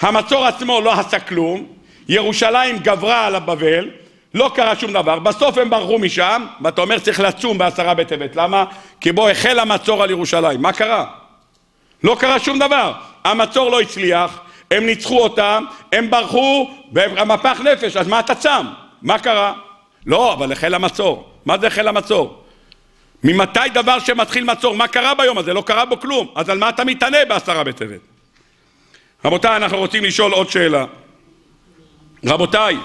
המצור עצמו לא עשה כלום, ירושלים גברה על הבבל, לא קרה שום דבר, בסוף הם ברחו משם, ואתה אומר צריך לצום בעשרה בטבת, למה? כי בו החל המצור על ירושלים, מה קרה? לא קרה שום דבר, המצור לא הצליח, הם ניצחו אותם, הם ברחו, והמפח נפש, אז מה אתה צם? מה קרה? לא, אבל החל המצור, מה זה החל המצור? ממתי דבר שמתחיל מצור, מה קרה ביום הזה? לא קרה בו כלום, אז על מה אתה מתענה בעשרה בטבת? רבותיי, אנחנו רוצים לשאול עוד שאלה. רבותיי,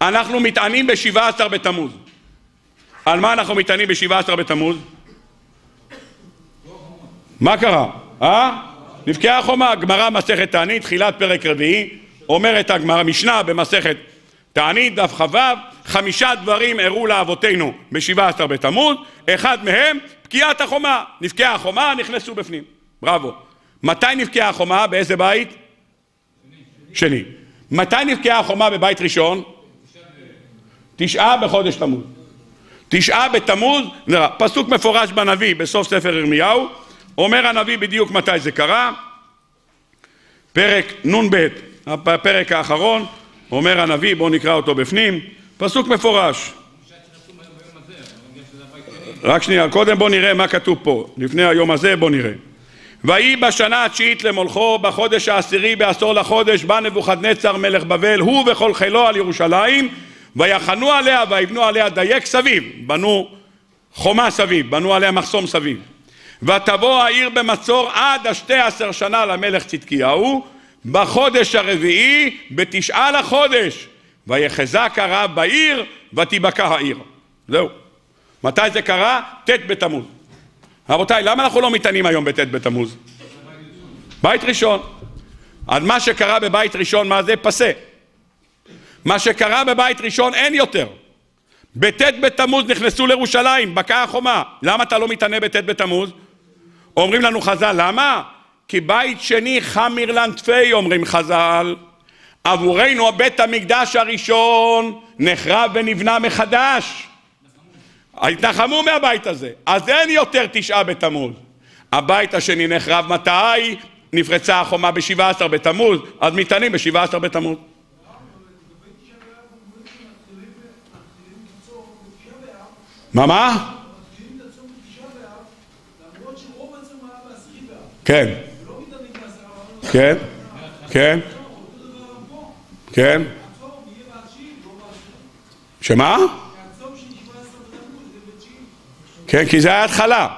אנחנו מתענים בשבעה עשר בתמוז. על מה אנחנו מתענים בשבעה עשר בתמוז? מה קרה? אה? נבקעה החומה, גמרא מסכת תענית, תחילת פרק רביעי, אומרת הגמרא, משנה במסכת תענית, דף כ"ו, חמישה דברים אירעו לאבותינו בשבעה עשר בתמוז, אחד מהם פקיעת החומה. נבקעה החומה, נכנסו בפנים. בראבו. מתי נבקעה החומה? באיזה בית? שני. מתי נבקעה החומה בבית ראשון? תשעה בחודש תמוז. תשעה בתמוז, פסוק מפורש בנביא בסוף ספר ירמיהו, אומר הנביא בדיוק מתי זה קרה, פרק נ"ב, הפרק האחרון, אומר הנביא, בואו נקרא אותו בפנים, פסוק מפורש. רק שנייה, קודם בואו נראה מה כתוב פה, לפני היום הזה בואו נראה. ויהי בשנה התשיעית למולכו, בחודש העשירי בעשור לחודש, בא נבוכדנצר מלך בבל, הוא וכל חילו על ירושלים, ויחנו עליה ויבנו עליה דייק סביב, בנו חומה סביב, בנו עליה מחסום סביב. ותבוא העיר במצור עד השתי עשר שנה למלך צדקיהו, בחודש הרביעי, בתשעה לחודש, ויחזק הרב בעיר, ותיבקע העיר. זהו. מתי זה קרה? ט' בתמוז. רבותיי, למה אנחנו לא מתענים היום בט' בתמוז? בית ראשון. אז מה שקרה בבית ראשון, מה זה? פסה. מה שקרה בבית ראשון אין יותר. בט' בתמוז נכנסו לירושלים, בקעה החומה. למה אתה לא מתענה בט' בתמוז? אומרים לנו חז"ל, למה? כי בית שני חמיר לנטפי, אומרים חז"ל. עבורנו בית המקדש הראשון נחרב ונבנה מחדש. התנחמו מהבית הזה. אז אין יותר תשעה בתמוז. הבית השני נחרב מתי? נפרצה החומה בשבעה עשר בתמוז, אז מתענים בשבעה עשר בתמוז. מה מה? כן. כן. כן. כן. שמה? כן, כי זה היה התחלה.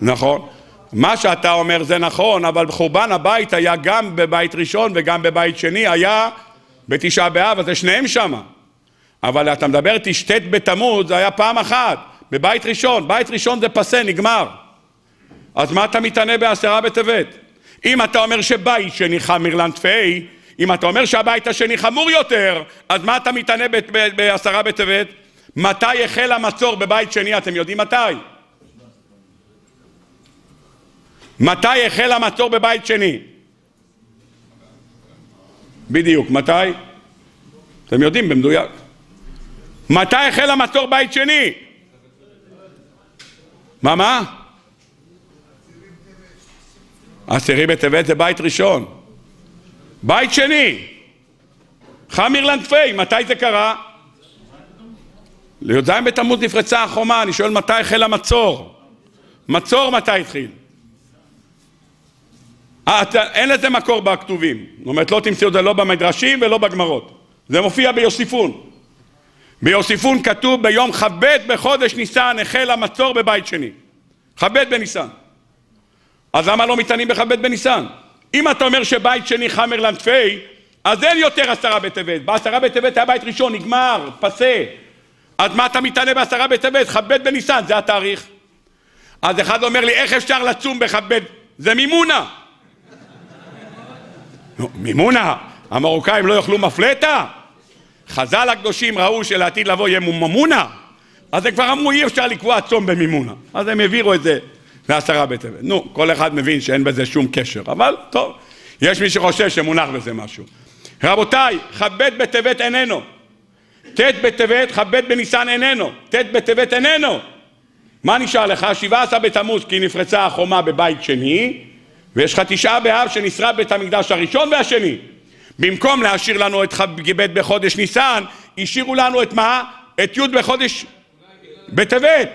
נכון. מה שאתה אומר זה נכון, אבל חורבן הבית היה גם בבית ראשון וגם בבית שני, היה בתשעה באב, אז זה שניהם שמה. אבל אתה מדבר תשתת בתמוז, זה היה פעם אחת, בבית ראשון, בית ראשון זה פסה, נגמר. אז מה אתה מתענה בעשרה בטבת? אם אתה אומר שבית שני חמיר לנטפי, אם אתה אומר שהבית השני חמור יותר, אז מה אתה מתענה בעשרה בטבת? מתי החל המצור בבית שני, אתם יודעים מתי? מתי החל המצור בבית שני? בדיוק, מתי? אתם יודעים במדויק. מתי החל המצור בית שני? מה, מה? עשירי בטבת זה בית ראשון. בית שני, חמיר לנטפי, מתי זה קרה? לי"ז בתמוז נפרצה החומה, אני שואל מתי החל המצור? מצור מתי התחיל? אה, אין לזה מקור בכתובים, זאת אומרת לא תמצאו את זה לא במדרשים ולא בגמרות, זה מופיע ביוסיפון. ביוסיפון כתוב ביום כ"ב בחודש ניסן החל המצור בבית שני, כ"ב בניסן. אז למה לא מתענים בכ"ב בניסן? אם אתה אומר שבית שני חמר לנטפי, אז אין יותר עשרה בטבת. בעשרה בטבת היה בית ראשון, נגמר, פסה. אז מה אתה מתענה בעשרה בטבת? כ"ב בניסן, זה התאריך. אז אחד אומר לי, איך אפשר לצום בכ"ב? זה מימונה. מימונה? המרוקאים לא יאכלו מפלטה? חז"ל הקדושים ראו שלעתיד לבוא יהיה ממונה, אז הם כבר אמרו אי אפשר לקבוע צום במימונה. אז הם העבירו את זה לעשרה בטבת. נו, כל אחד מבין שאין בזה שום קשר, אבל טוב, יש מי שחושב שמונח בזה משהו. רבותיי, כ"ב בטבת איננו. ט' בטבת, כ"ב בניסן איננו. ט' בטבת איננו. מה נשאר לך? 17 בתמוז כי נפרצה החומה בבית שני, ויש לך תשעה באב שנשרף בית המקדש הראשון והשני. במקום להשאיר לנו את כ"ב בחודש ניסן, השאירו לנו את מה? את י' בחודש בטבת.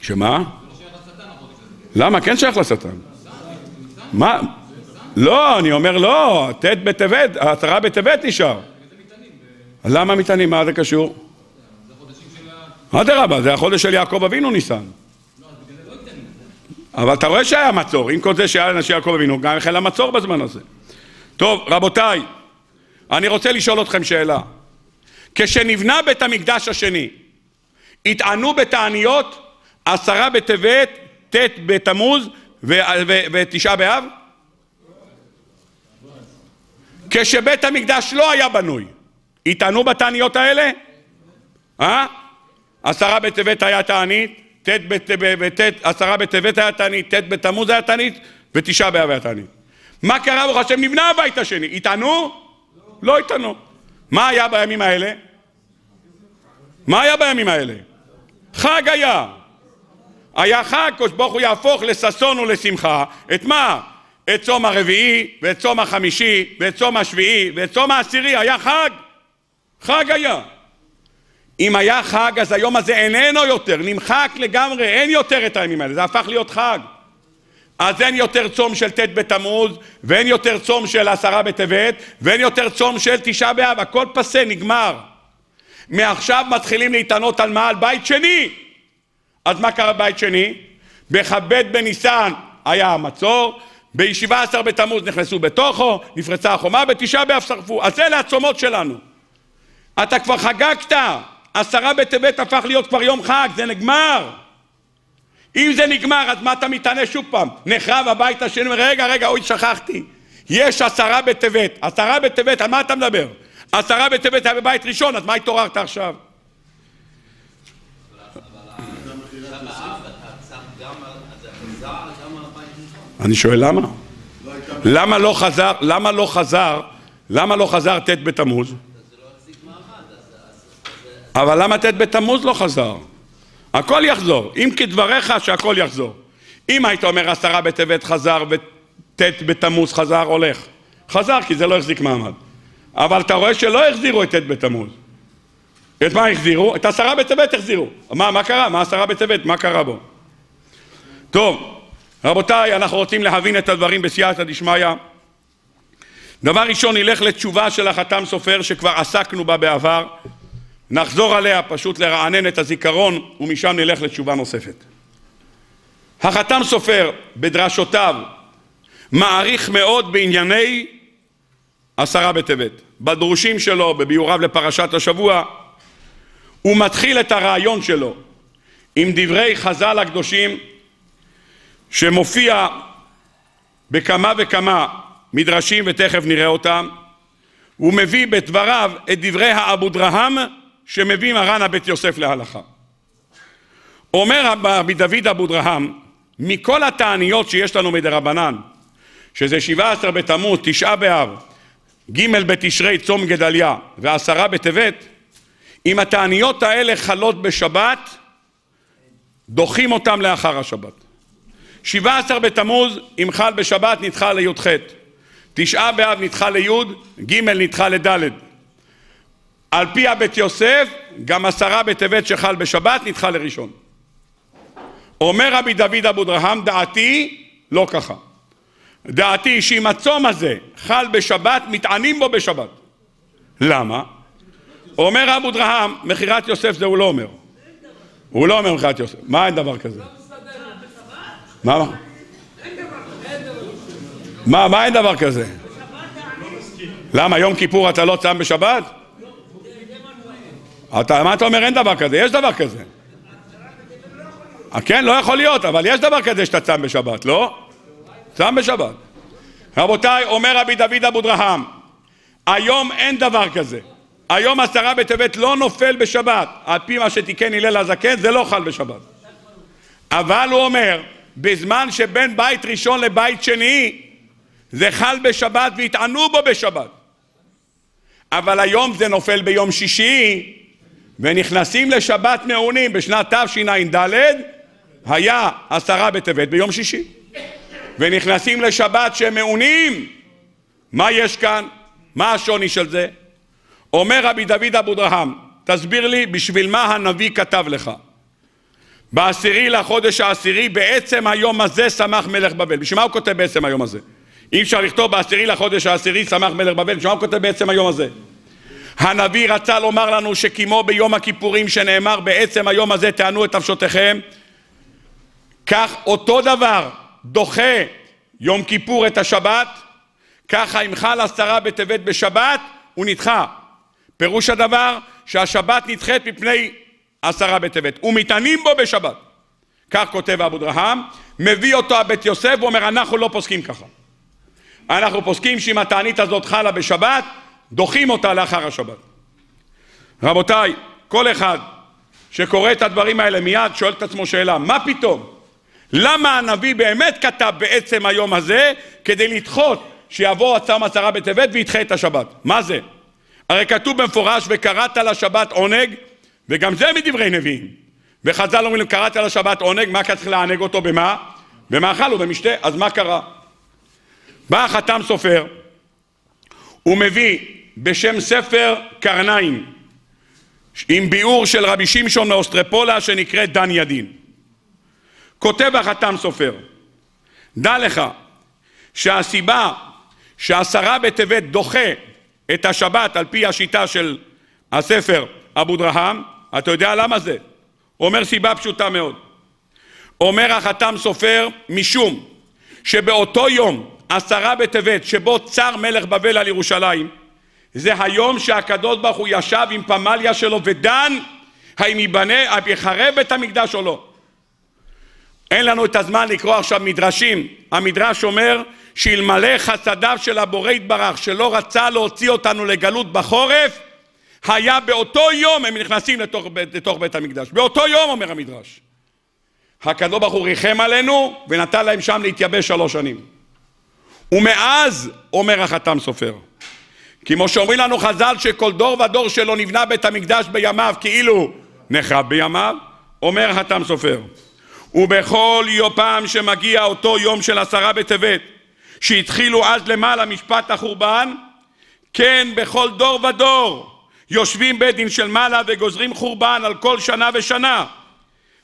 שמה? למה? כן שייך לשטן. מה? לא, אני אומר לא, ט' בטבת, עשרה בטבת נשאר. למה מטענים? מה זה קשור? אדרבה, זה החודש של יעקב אבינו ניסן. אבל אתה רואה שהיה מצור, עם כל זה שהיה אנשי יעקב אבינו, גם החל המצור בזמן הזה. טוב, רבותיי, אני רוצה לשאול אתכם שאלה. כשנבנה בית המקדש השני, התענו בתעניות עשרה בטבת, ט' בתמוז ותשעה באב? כשבית המקדש לא היה בנוי, התענו בתעניות האלה? אה? עשרה בטבת היה תענית, עשרה בטבת היה תענית, ט' בתמוז היה תענית ותשעה באב היה תענית. מה קרה ברוך השם? נבנה הבית השני. התענו? לא התענו. מה היה בימים האלה? מה היה בימים האלה? חג היה. היה חג, קדוש ברוך הוא יהפוך לששון ולשמחה. את מה? את צום הרביעי, ואת צום החמישי, ואת צום השביעי, ואת צום העשירי. היה חג. חג היה. אם היה חג אז היום הזה איננו יותר, נמחק לגמרי, אין יותר את הימים האלה, זה הפך להיות חג. אז אין יותר צום של ט' בתמוז, ואין יותר צום של עשרה בטבת, ואין יותר צום של תשעה באב, הכל פסה, נגמר. מעכשיו מתחילים להתענות על מה? על בית שני. אז מה קרה בבית שני? בכ"ב בניסן היה המצור, בישיבה עשר בתמוז נכנסו בתוכו, נפרצה החומה, בתשעה באב שרפו. אז אלה הצומות שלנו. אתה כבר חגגת, עשרה בטבת הפך להיות כבר יום חג, זה נגמר. אם זה נגמר, אז מה אתה מתענה שוב פעם? נחרב הבית השני, רגע, רגע, אוי, שכחתי. יש עשרה בטבת. עשרה בטבת, על מה אתה מדבר? עשרה בטבת היה בבית ראשון, אז מה התעוררת עכשיו? אני שואל למה? למה לא חזר, למה לא חזר, למה לא חזר ט' בתמוז? אבל למה ט' בתמוז לא חזר? הכל יחזור, אם כדבריך שהכל יחזור. אם היית אומר עשרה בטבת חזר וט' בתמוז חזר, הולך. חזר כי זה לא החזיק מעמד. אבל אתה רואה שלא החזירו את ט' בתמוז. את מה החזירו? את עשרה בטבת החזירו. מה, מה קרה? מה עשרה בטבת? מה קרה בו? טוב, רבותיי, אנחנו רוצים להבין את הדברים בסייעתא דשמיא. דבר ראשון, נלך לתשובה של החתם סופר שכבר עסקנו בה בעבר. נחזור עליה פשוט לרענן את הזיכרון ומשם נלך לתשובה נוספת. החתם סופר בדרשותיו מעריך מאוד בענייני עשרה בטבת. בדרושים שלו, בביאוריו לפרשת השבוע, הוא מתחיל את הרעיון שלו עם דברי חז"ל הקדושים שמופיע בכמה וכמה מדרשים ותכף נראה אותם הוא מביא בדבריו את דברי האבודרהם שמביא מרן הבית יוסף להלכה. אומר רבי דוד אבודרהם, מכל התעניות שיש לנו מדרבנן, שזה שבעה עשר בתמוז, תשעה באב, ג' בתשרי, צום גדליה, ועשרה בטבת, אם התעניות האלה חלות בשבת, דוחים אותם לאחר השבת. שבעה עשר בתמוז, אם חל בשבת, נדחה לי"ח. תשעה באב נדחה לי', ג' נדחה לד'. על פי הבית יוסף, גם עשרה בטבת שחל בשבת נדחה לראשון. אומר רבי דוד אבודרהם, דעתי לא ככה. דעתי שאם הצום הזה חל בשבת, מתענים בו בשבת. למה? אומר אבו דרהם, מכירת יוסף זה הוא לא אומר. הוא לא אומר מכירת יוסף. מה אין דבר כזה? מה? מה, מה אין דבר כזה? למה, יום כיפור אתה לא צם בשבת? אתה, מה אתה אומר אין דבר כזה? יש דבר כזה. כן, לא יכול להיות, אבל יש דבר כזה שאתה צם בשבת, לא? צם בשבת. רבותיי, אומר רבי דוד אבודרהם, היום אין דבר כזה. היום עשרה בטבת לא נופל בשבת, על פי מה שתיקן הלל הזקן, זה לא חל בשבת. אבל הוא אומר, בזמן שבין בית ראשון לבית שני, זה חל בשבת והתענו בו בשבת. אבל היום זה נופל ביום שישי, ונכנסים לשבת מעונים בשנת תשע"ד, היה עשרה בטבת ביום שישי. ונכנסים לשבת שהם מעונים, מה יש כאן? מה השוני של זה? אומר רבי דוד אבודרהם, תסביר לי בשביל מה הנביא כתב לך. בעשירי לחודש העשירי, בעצם היום הזה שמח מלך בבל. בשביל מה הוא כותב בעצם היום הזה? אי אפשר לכתוב בעשירי לחודש העשירי שמח מלך בבל, בשביל מה הוא כותב בעצם היום הזה? הנביא רצה לומר לנו שכמו ביום הכיפורים שנאמר בעצם היום הזה תענו את נפשותיכם, כך אותו דבר דוחה יום כיפור את השבת, ככה אם חל עשרה בטבת בשבת, הוא נדחה. פירוש הדבר שהשבת נדחית מפני עשרה בטבת, ומתענים בו בשבת. כך כותב אבו דרהם, מביא אותו הבית יוסף ואומר אנחנו לא פוסקים ככה. אנחנו פוסקים שאם התענית הזאת חלה בשבת, דוחים אותה לאחר השבת. רבותיי, כל אחד שקורא את הדברים האלה מיד שואל את עצמו שאלה, מה פתאום? למה הנביא באמת כתב בעצם היום הזה כדי לדחות שיבוא הצם עשרה בטבת וידחה את השבת? מה זה? הרי כתוב במפורש וקראת לשבת עונג וגם זה מדברי נביאים וחז"ל אומרים קראת לשבת עונג מה צריך לענג אותו במה? במאכל ובמשתה אז מה קרה? בא החתם סופר הוא מביא בשם ספר קרניים עם ביאור של רבי שמשון מאוסטרפולה שנקראת דן ידין כותב החתם סופר, דע לך שהסיבה שעשרה בטבת דוחה את השבת על פי השיטה של הספר אבו דרהם, אתה יודע למה זה? אומר סיבה פשוטה מאוד. אומר החתם סופר, משום שבאותו יום, עשרה בטבת, שבו צר מלך בבל על ירושלים, זה היום שהקדוש ברוך הוא ישב עם פמליה שלו ודן האם ייבנה, יחרב בית המקדש או לא. אין לנו את הזמן לקרוא עכשיו מדרשים. המדרש אומר שאלמלא חסדיו של הבורא יתברך שלא רצה להוציא אותנו לגלות בחורף היה באותו יום הם נכנסים לתוך, לתוך בית המקדש. באותו יום אומר המדרש. הקדוש ברוך הוא ריחם עלינו ונתן להם שם להתייבש שלוש שנים. ומאז אומר החתם סופר כמו שאומרים לנו חז"ל שכל דור ודור שלו נבנה בית המקדש בימיו כאילו נחרב בימיו אומר החתם סופר ובכל פעם שמגיע אותו יום של עשרה בטבת, שהתחילו אז למעלה משפט החורבן, כן בכל דור ודור יושבים בית דין של מעלה וגוזרים חורבן על כל שנה ושנה.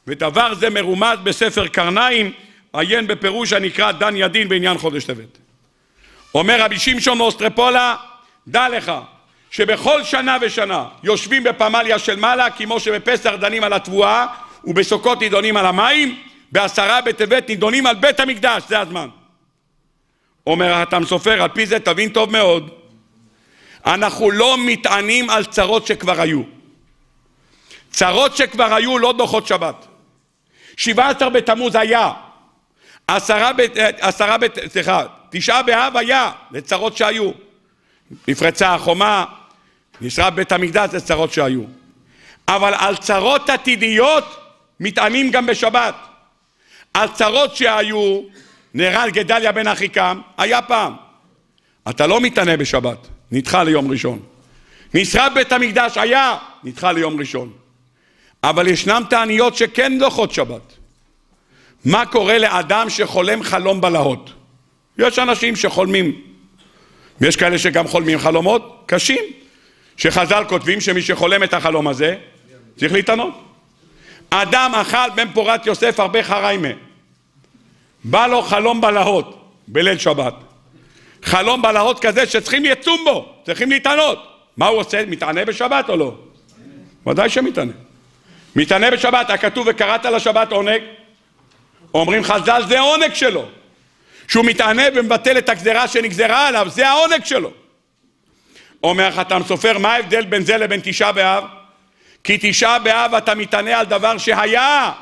ודבר זה מרומז בספר קרניים, עיין בפירוש הנקרא דן ידין בעניין חודש טבת. אומר רבי שמשון מאוסטרפולה, דע לך שבכל שנה ושנה יושבים בפמליה של מעלה כמו שבפסח דנים על התבואה ובסוכות נידונים על המים, בעשרה בטבת נידונים על בית המקדש, זה הזמן. אומר החתם סופר, על פי זה תבין טוב מאוד, אנחנו לא מתענים על צרות שכבר היו. צרות שכבר היו לא דוחות שבת. שבעה עשר בתמוז היה, עשרה, ב, עשרה ב, סליחה, תשעה באב היה, זה צרות שהיו. נפרצה החומה, נשרף בית המקדש, זה צרות שהיו. אבל על צרות עתידיות מתענים גם בשבת. הצרות שהיו, נהרג גדליה בן אחיקם, היה פעם. אתה לא מתענה בשבת, נדחה ליום ראשון. נשרף בית המקדש, היה, נדחה ליום ראשון. אבל ישנם תעניות שכן דוחות שבת. מה קורה לאדם שחולם חלום בלהות? יש אנשים שחולמים, ויש כאלה שגם חולמים חלומות קשים, שחז"ל כותבים שמי שחולם את החלום הזה, צריך להתענות. אדם אכל בן פורת יוסף הרבה חריימה. בא לו חלום בלהות בליל שבת. חלום בלהות כזה שצריכים יצום בו, צריכים להתענות. מה הוא עושה? מתענה בשבת או לא? ודאי שמתענה. מתענה בשבת, הכתוב וקראת לשבת עונג, אומרים חז"ל זה העונג שלו. שהוא מתענה ומבטל את הגזרה שנגזרה עליו, זה העונג שלו. אומר החתם סופר, מה ההבדל בין זה לבין תשעה באב? כי תשעה באב אתה מתענה על דבר שהיה,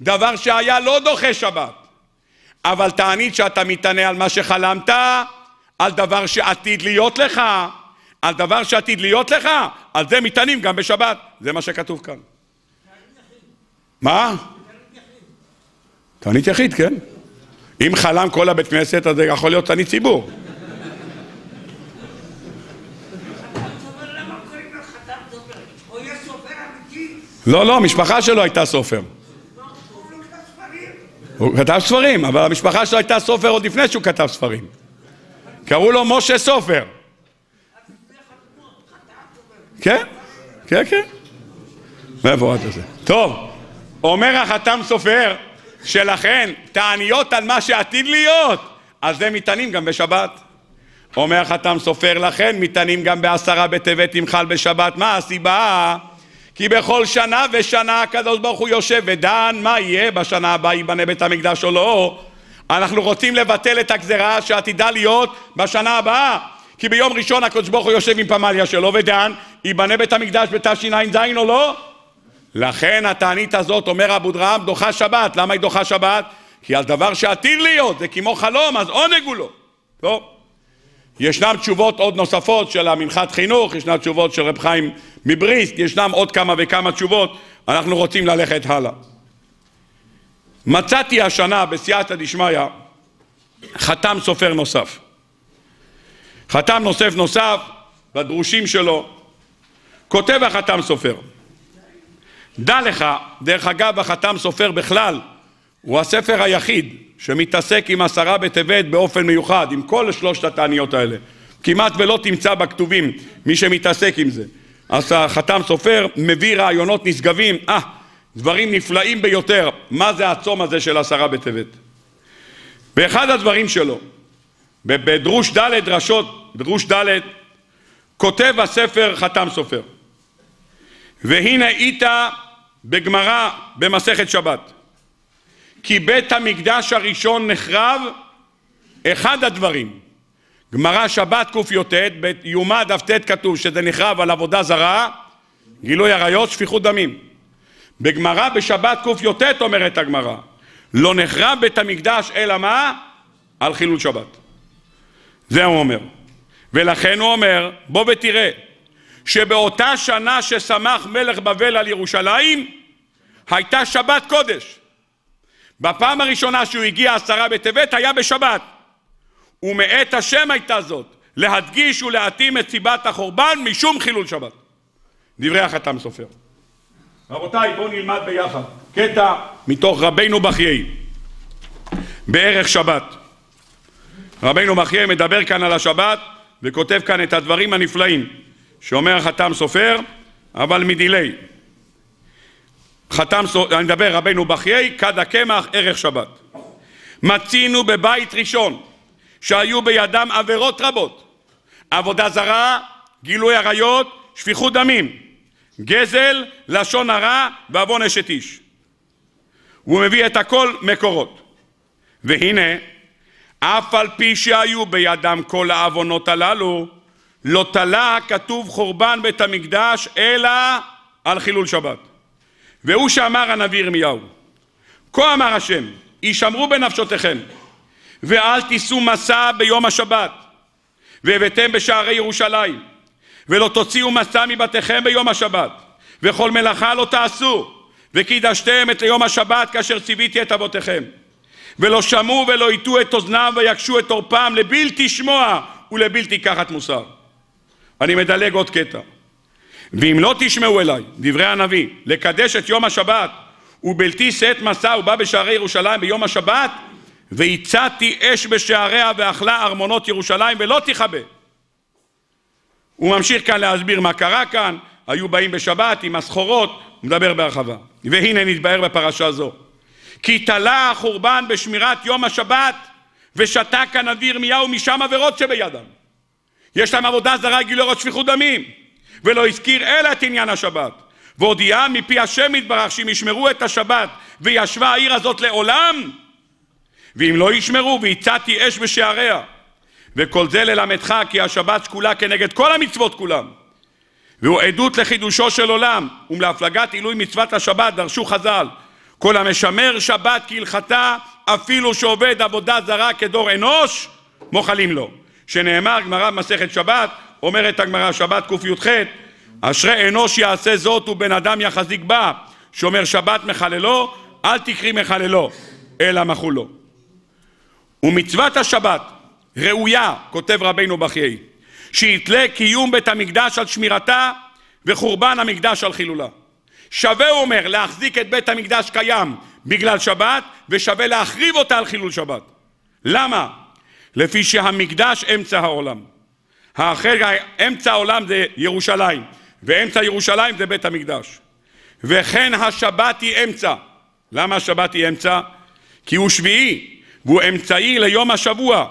דבר שהיה לא דוחה שבת. אבל תענית שאתה מתענה על מה שחלמת, על דבר שעתיד להיות לך, על דבר שעתיד להיות לך, על זה מתענים גם בשבת. זה מה שכתוב כאן. מה? תענית יחיד, כן. אם חלם כל הבית כנסת, אז זה יכול להיות תענית ציבור. לא, לא, המשפחה שלו הייתה סופר. הוא כתב ספרים, אבל המשפחה שלו הייתה סופר עוד לפני שהוא כתב ספרים. קראו לו משה סופר. כן, כן, כן. מאיפה את זה? טוב, אומר החתם סופר שלכן תעניות על מה שעתיד להיות, אז זה מתענים גם בשבת. אומר החתם סופר לכן מתענים גם בעשרה בטבת אם חל בשבת. מה הסיבה? כי בכל שנה ושנה הקדוש ברוך הוא יושב ודן מה יהיה בשנה הבאה ייבנה בית המקדש או לא אנחנו רוצים לבטל את הגזרה שעתידה להיות בשנה הבאה כי ביום ראשון הקדוש ברוך הוא יושב עם פמליה שלו ודן ייבנה בית המקדש בתשע"ז או לא לכן התענית הזאת אומר אבו דרם דוחה שבת למה היא דוחה שבת? כי על דבר שעתיד להיות זה כמו חלום אז עונג הוא לו טוב ישנם תשובות עוד נוספות של המנחת חינוך, ישנם תשובות של רב חיים מבריסק, ישנם עוד כמה וכמה תשובות, אנחנו רוצים ללכת הלאה. מצאתי השנה בסייעתא דשמיא חתם סופר נוסף. חתם נוסף נוסף בדרושים שלו, כותב החתם סופר. דע לך, דרך אגב החתם סופר בכלל הוא הספר היחיד שמתעסק עם עשרה בטבת באופן מיוחד, עם כל שלושת התעניות האלה. כמעט ולא תמצא בכתובים מי שמתעסק עם זה. אז החתם סופר מביא רעיונות נשגבים, אה, דברים נפלאים ביותר, מה זה הצום הזה של עשרה בטבת. באחד הדברים שלו, בדרוש ד' דרשות, דרוש ד', כותב הספר חתם סופר. והנה איתה בגמרא במסכת שבת. כי בית המקדש הראשון נחרב אחד הדברים גמרא שבת קי"ט ביומא דף ט כתוב שזה נחרב על עבודה זרה גילוי עריות שפיכות דמים בגמרא בשבת קי"ט אומרת הגמרא לא נחרב בית המקדש אלא מה? על חילול שבת זה הוא אומר ולכן הוא אומר בוא ותראה שבאותה שנה ששמח מלך בבל על ירושלים הייתה שבת קודש. בפעם הראשונה שהוא הגיע עשרה בטבת היה בשבת. ומאת השם הייתה זאת להדגיש ולהתאים את סיבת החורבן משום חילול שבת. דברי החתם סופר. רבותיי בואו נלמד ביחד קטע מתוך רבינו בחיי בערך שבת. רבינו בחיי מדבר כאן על השבת וכותב כאן את הדברים הנפלאים שאומר החתם סופר אבל מדילי חתם, אני מדבר רבנו בחיי, כד הקמח, ערך שבת. מצינו בבית ראשון שהיו בידם עבירות רבות, עבודה זרה, גילוי עריות, שפיכות דמים, גזל, לשון הרע ועוון אשת איש. הוא מביא את הכל מקורות. והנה, אף על פי שהיו בידם כל העוונות הללו, לא תלה הכתוב חורבן בית המקדש אלא על חילול שבת. והוא שאמר הנביא ירמיהו כה אמר השם הישמרו בנפשותיכם ואל תישאו מסע ביום השבת והבאתם בשערי ירושלים ולא תוציאו מסע מבתיכם ביום השבת וכל מלאכה לא תעשו וקידשתם את יום השבת כאשר ציוויתי את אבותיכם. ולא שמעו ולא הטו את אוזנם ויקשו את עורפם לבלתי שמוע ולבלתי קחת מוסר. אני מדלג עוד קטע. ואם לא תשמעו אליי, דברי הנביא, לקדש את יום השבת, ובלתי שאת מסע ובא בשערי ירושלים ביום השבת, והצעתי אש בשעריה ואכלה ארמונות ירושלים ולא תכבה. הוא ממשיך כאן להסביר מה קרה כאן, היו באים בשבת עם הסחורות, הוא מדבר בהרחבה. והנה נתבהר בפרשה זו. כי תלה החורבן בשמירת יום השבת ושתק הנביא ירמיהו משם עבירות שבידם. יש להם עבודה זרה גילוי שפיכות דמים. ולא הזכיר אלא את עניין השבת. והודיעה מפי השם יתברך שאם ישמרו את השבת וישבה העיר הזאת לעולם ואם לא ישמרו והצעתי אש בשעריה. וכל זה ללמדך כי השבת שקולה כנגד כל המצוות כולם. והוא עדות לחידושו של עולם ולהפלגת עילוי מצוות השבת דרשו חז"ל. כל המשמר שבת כהלכתה אפילו שעובד עבודה זרה כדור אנוש מוחלים לו שנאמר גמרא במסכת שבת אומרת הגמרא שבת קי"ח אשרי אנוש יעשה זאת ובן אדם יחזיק בה שומר שבת מחללו אל תקרי מחללו אלא מחולו ומצוות השבת ראויה כותב רבינו בחיי שיתלה קיום בית המקדש על שמירתה וחורבן המקדש על חילולה. שווה הוא אומר להחזיק את בית המקדש קיים בגלל שבת ושווה להחריב אותה על חילול שבת. למה? לפי שהמקדש אמצע העולם. האחר, אמצע העולם זה ירושלים ואמצע ירושלים זה בית המקדש. וכן השבת היא אמצע. למה השבת היא אמצע? כי הוא שביעי והוא אמצעי ליום השבוע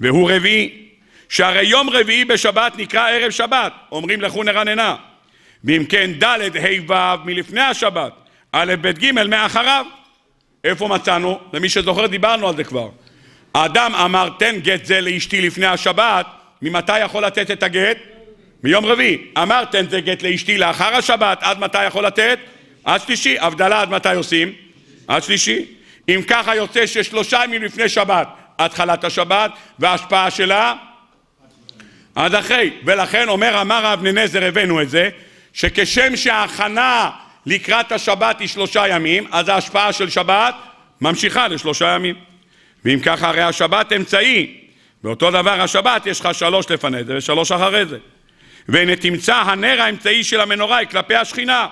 והוא רביעי. שהרי יום רביעי בשבת נקרא ערב שבת. אומרים לכו נרננה. ואם כן ד' ה' ו' מלפני השבת. א' ב' ג' מאחריו. איפה מצאנו? למי שזוכר דיברנו על זה כבר האדם אמר תן גט זה לאשתי לפני השבת ממתי יכול לתת את הגט? מיום רביעי אמר תן זה גט לאשתי לאחר השבת עד מתי יכול לתת? עד שלישי הבדלה עד מתי עושים? עד שלישי אם ככה יוצא ששלושה ימים לפני שבת התחלת השבת וההשפעה שלה עד אחרי ולכן אומר אמר אבני נזר הבאנו את זה שכשם שההכנה לקראת השבת היא שלושה ימים, אז ההשפעה של שבת ממשיכה לשלושה ימים. ואם ככה הרי השבת אמצעי, ואותו דבר השבת יש לך שלוש לפני זה ושלוש אחרי זה. והנה תמצא הנר האמצעי של המנורה היא כלפי השכינה.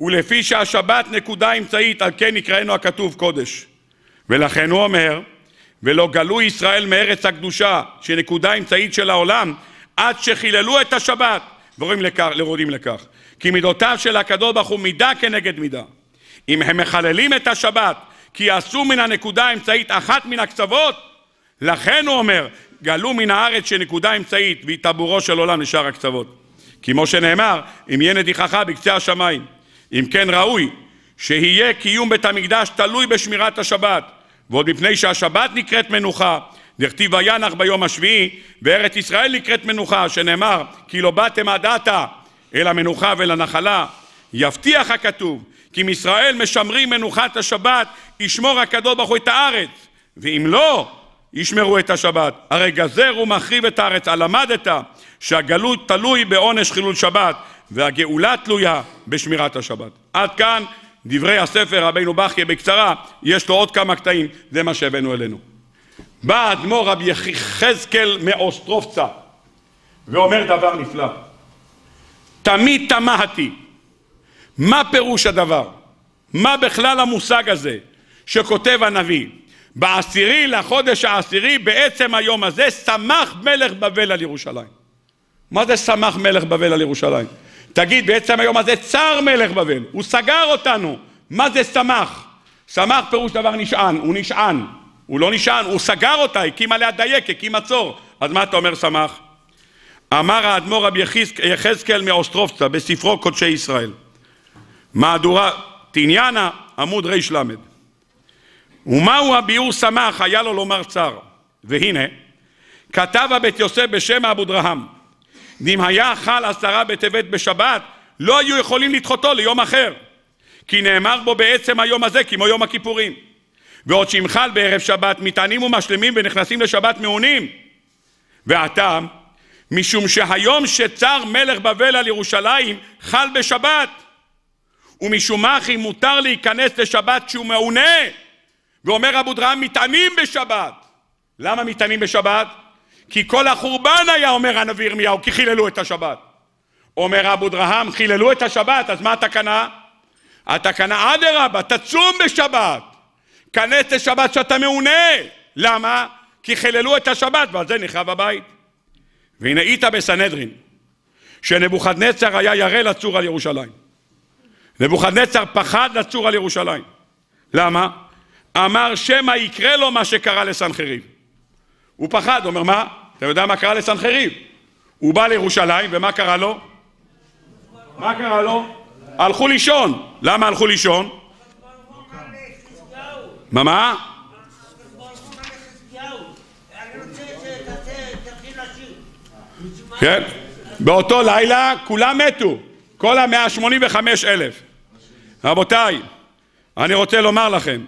ולפי שהשבת נקודה אמצעית, על כן יקראנו הכתוב קודש. ולכן הוא אומר, ולא גלו ישראל מארץ הקדושה, שנקודה אמצעית של העולם, עד שחיללו את השבת. ורואים לכך, לרודים לכך. כי מידותיו של הקדוש ברוך הוא מידה כנגד מידה. אם הם מחללים את השבת כי יעשו מן הנקודה האמצעית אחת מן הקצוות, לכן הוא אומר, גלו מן הארץ שנקודה אמצעית והיא טבורו של עולם לשאר הקצוות. כמו שנאמר, אם יהיה נדיחך בקצה השמיים. אם כן ראוי שיהיה קיום בית המקדש תלוי בשמירת השבת, ועוד מפני שהשבת נקראת מנוחה, דכתיב וינח ביום השביעי, וארץ ישראל נקראת מנוחה, שנאמר כי לא באתם עד עתה אל המנוחה ואל הנחלה. יבטיח הכתוב כי אם ישראל משמרים מנוחת השבת, ישמור הקדוש ברוך הוא את הארץ, ואם לא, ישמרו את השבת. הרי גזר ומחריב את הארץ, הלמדת שהגלות תלוי בעונש חילול שבת, והגאולה תלויה בשמירת השבת. עד כאן דברי הספר רבינו בכיה בקצרה, יש לו עוד כמה קטעים, זה מה שהבאנו אלינו. בא האדמו"ר רבי יחזקאל מאוסטרופצה ואומר דבר נפלא. תמיד תמהתי מה פירוש הדבר? מה בכלל המושג הזה שכותב הנביא? בעשירי לחודש העשירי בעצם היום הזה שמח מלך בבל על ירושלים. מה זה שמח מלך בבל על ירושלים? תגיד בעצם היום הזה צר מלך בבל, הוא סגר אותנו, מה זה שמח? שמח פירוש דבר נשען, הוא נשען, הוא לא נשען, הוא סגר אותה, הקים עליה דייק, הקים מצור, אז מה אתה אומר שמח? אמר האדמו"ר רבי יחזקאל מאוסטרופצה בספרו קודשי ישראל מהדורה תניאנה עמוד רי"ל ומהו הביאור שמח היה לו לומר צר. והנה כתב הבית יוסף בשם אבו דרהם ואם היה חל עשרה בטבת בשבת לא היו יכולים לדחותו ליום אחר. כי נאמר בו בעצם היום הזה כמו יום הכיפורים. ועוד שאם חל בערב שבת מטענים ומשלמים ונכנסים לשבת מעונים. והטעם משום שהיום שצר מלך בבל על ירושלים חל בשבת ומשום מה כי מותר להיכנס לשבת כשהוא מעונה ואומר אבו דרהם מטענים בשבת למה מטענים בשבת? כי כל החורבן היה אומר הנביא ירמיהו כי חיללו את השבת אומר אבו דרהם חיללו את השבת אז מה התקנה? התקנה אדרבה תצום בשבת כנס לשבת שאתה מעונה למה? כי חיללו את השבת ועל זה נחרב הבית והנה איתה בסנהדרין שנבוכדנצר היה ירא לצור על ירושלים. נבוכדנצר פחד לצור על ירושלים. למה? אמר שמא יקרה לו מה שקרה לסנחריב. הוא פחד, אומר מה? אתה יודע מה קרה לסנחריב? הוא בא לירושלים ומה קרה לו? מה קרה לו? הלכו לישון. למה הלכו לישון? מה מה? כן? באותו לילה כולם מתו, כל המאה שמונים וחמש אלף. רבותיי, אני רוצה לומר לכם,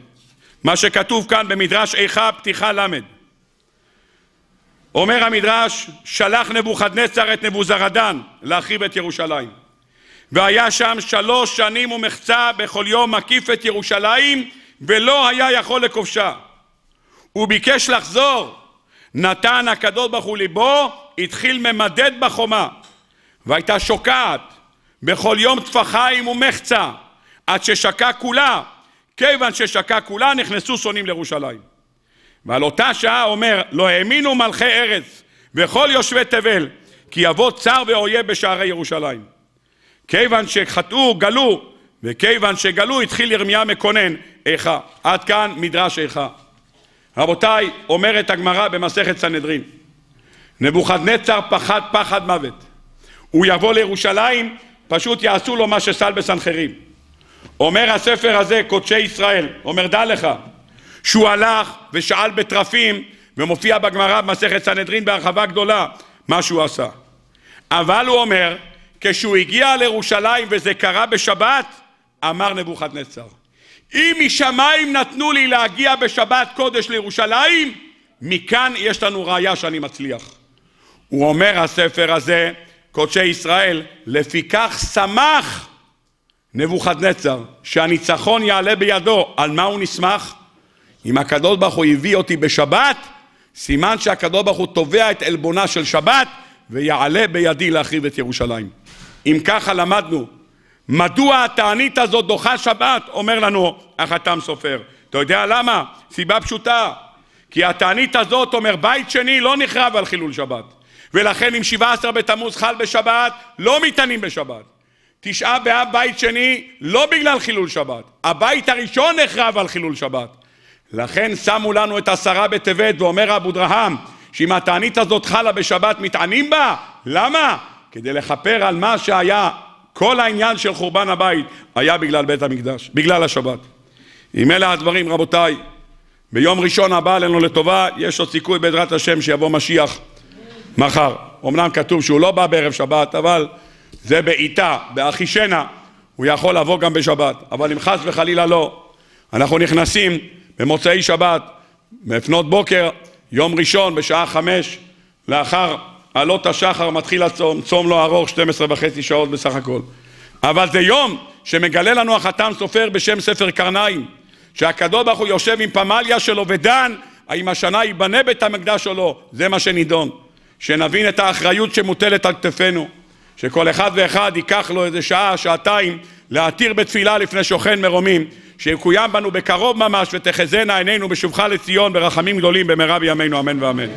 מה שכתוב כאן במדרש איכה פתיחה ל' אומר המדרש, שלח נבוכדנצר את נבוזרדן להחריב את ירושלים. והיה שם שלוש שנים ומחצה בכל יום מקיף את ירושלים ולא היה יכול לכובשה. הוא ביקש לחזור, נתן הקדוש ברוך הוא ליבו, התחיל ממדד בחומה. והייתה שוקעת בכל יום טפחיים ומחצה עד ששקע כולה כיוון ששקע כולה נכנסו שונאים לירושלים. ועל אותה שעה אומר לא האמינו מלכי ארץ וכל יושבי תבל כי יבוא צר ואויב בשערי ירושלים. כיוון שחטאו גלו וכיוון שגלו התחיל ירמיה מקונן איכה עד כאן מדרש איכה. רבותיי אומרת הגמרא במסכת סנהדרין נבוכדנצר פחד פחד מוות. הוא יבוא לירושלים, פשוט יעשו לו מה שסל בסנחריב. אומר הספר הזה, קודשי ישראל, אומר דע לך, שהוא הלך ושאל בתרפים, ומופיע בגמרא במסכת סנהדרין בהרחבה גדולה, מה שהוא עשה. אבל הוא אומר, כשהוא הגיע לירושלים וזה קרה בשבת, אמר נבוכדנצר, אם משמיים נתנו לי להגיע בשבת קודש לירושלים, מכאן יש לנו ראיה שאני מצליח. הוא אומר הספר הזה, קודשי ישראל, לפיכך שמח נבוכדנצר שהניצחון יעלה בידו. על מה הוא נסמך? אם הקדוש ברוך הוא הביא אותי בשבת, סימן שהקדוש ברוך הוא תובע את עלבונה של שבת ויעלה בידי להחריב את ירושלים. אם ככה למדנו, מדוע התענית הזאת דוחה שבת? אומר לנו החתם סופר. אתה יודע למה? סיבה פשוטה. כי התענית הזאת אומר בית שני לא נחרב על חילול שבת. ולכן אם שבעה עשר בתמוז חל בשבת, לא מתענים בשבת. תשעה באב בית שני, לא בגלל חילול שבת. הבית הראשון נחרב על חילול שבת. לכן שמו לנו את עשרה בטבת, ואומר אבו דרהם, שאם התענית הזאת חלה בשבת, מתענים בה? למה? כדי לכפר על מה שהיה, כל העניין של חורבן הבית היה בגלל בית המקדש, בגלל השבת. אם אלה הדברים, רבותיי, ביום ראשון הבא עלינו לטובה, יש עוד סיכוי בעזרת השם שיבוא משיח מחר. אמנם כתוב שהוא לא בא בערב שבת, אבל זה בעיטה, באחישנה, הוא יכול לבוא גם בשבת. אבל אם חס וחלילה לא, אנחנו נכנסים במוצאי שבת, לפנות בוקר, יום ראשון בשעה חמש, לאחר עלות השחר מתחיל הצום, צום לא ארוך, 12 וחצי שעות בסך הכל. אבל זה יום שמגלה לנו החתם סופר בשם ספר קרניים, שהקדוש ברוך הוא יושב עם פמליה שלו ודן האם השנה ייבנה בית המקדש או לא, זה מה שנידון. שנבין את האחריות שמוטלת על כתפינו, שכל אחד ואחד ייקח לו איזה שעה, שעתיים, להתיר בתפילה לפני שוכן מרומים, שיקוים בנו בקרוב ממש ותחזינה עינינו בשובך לציון ברחמים גדולים במהרה בימינו אמן ואמן.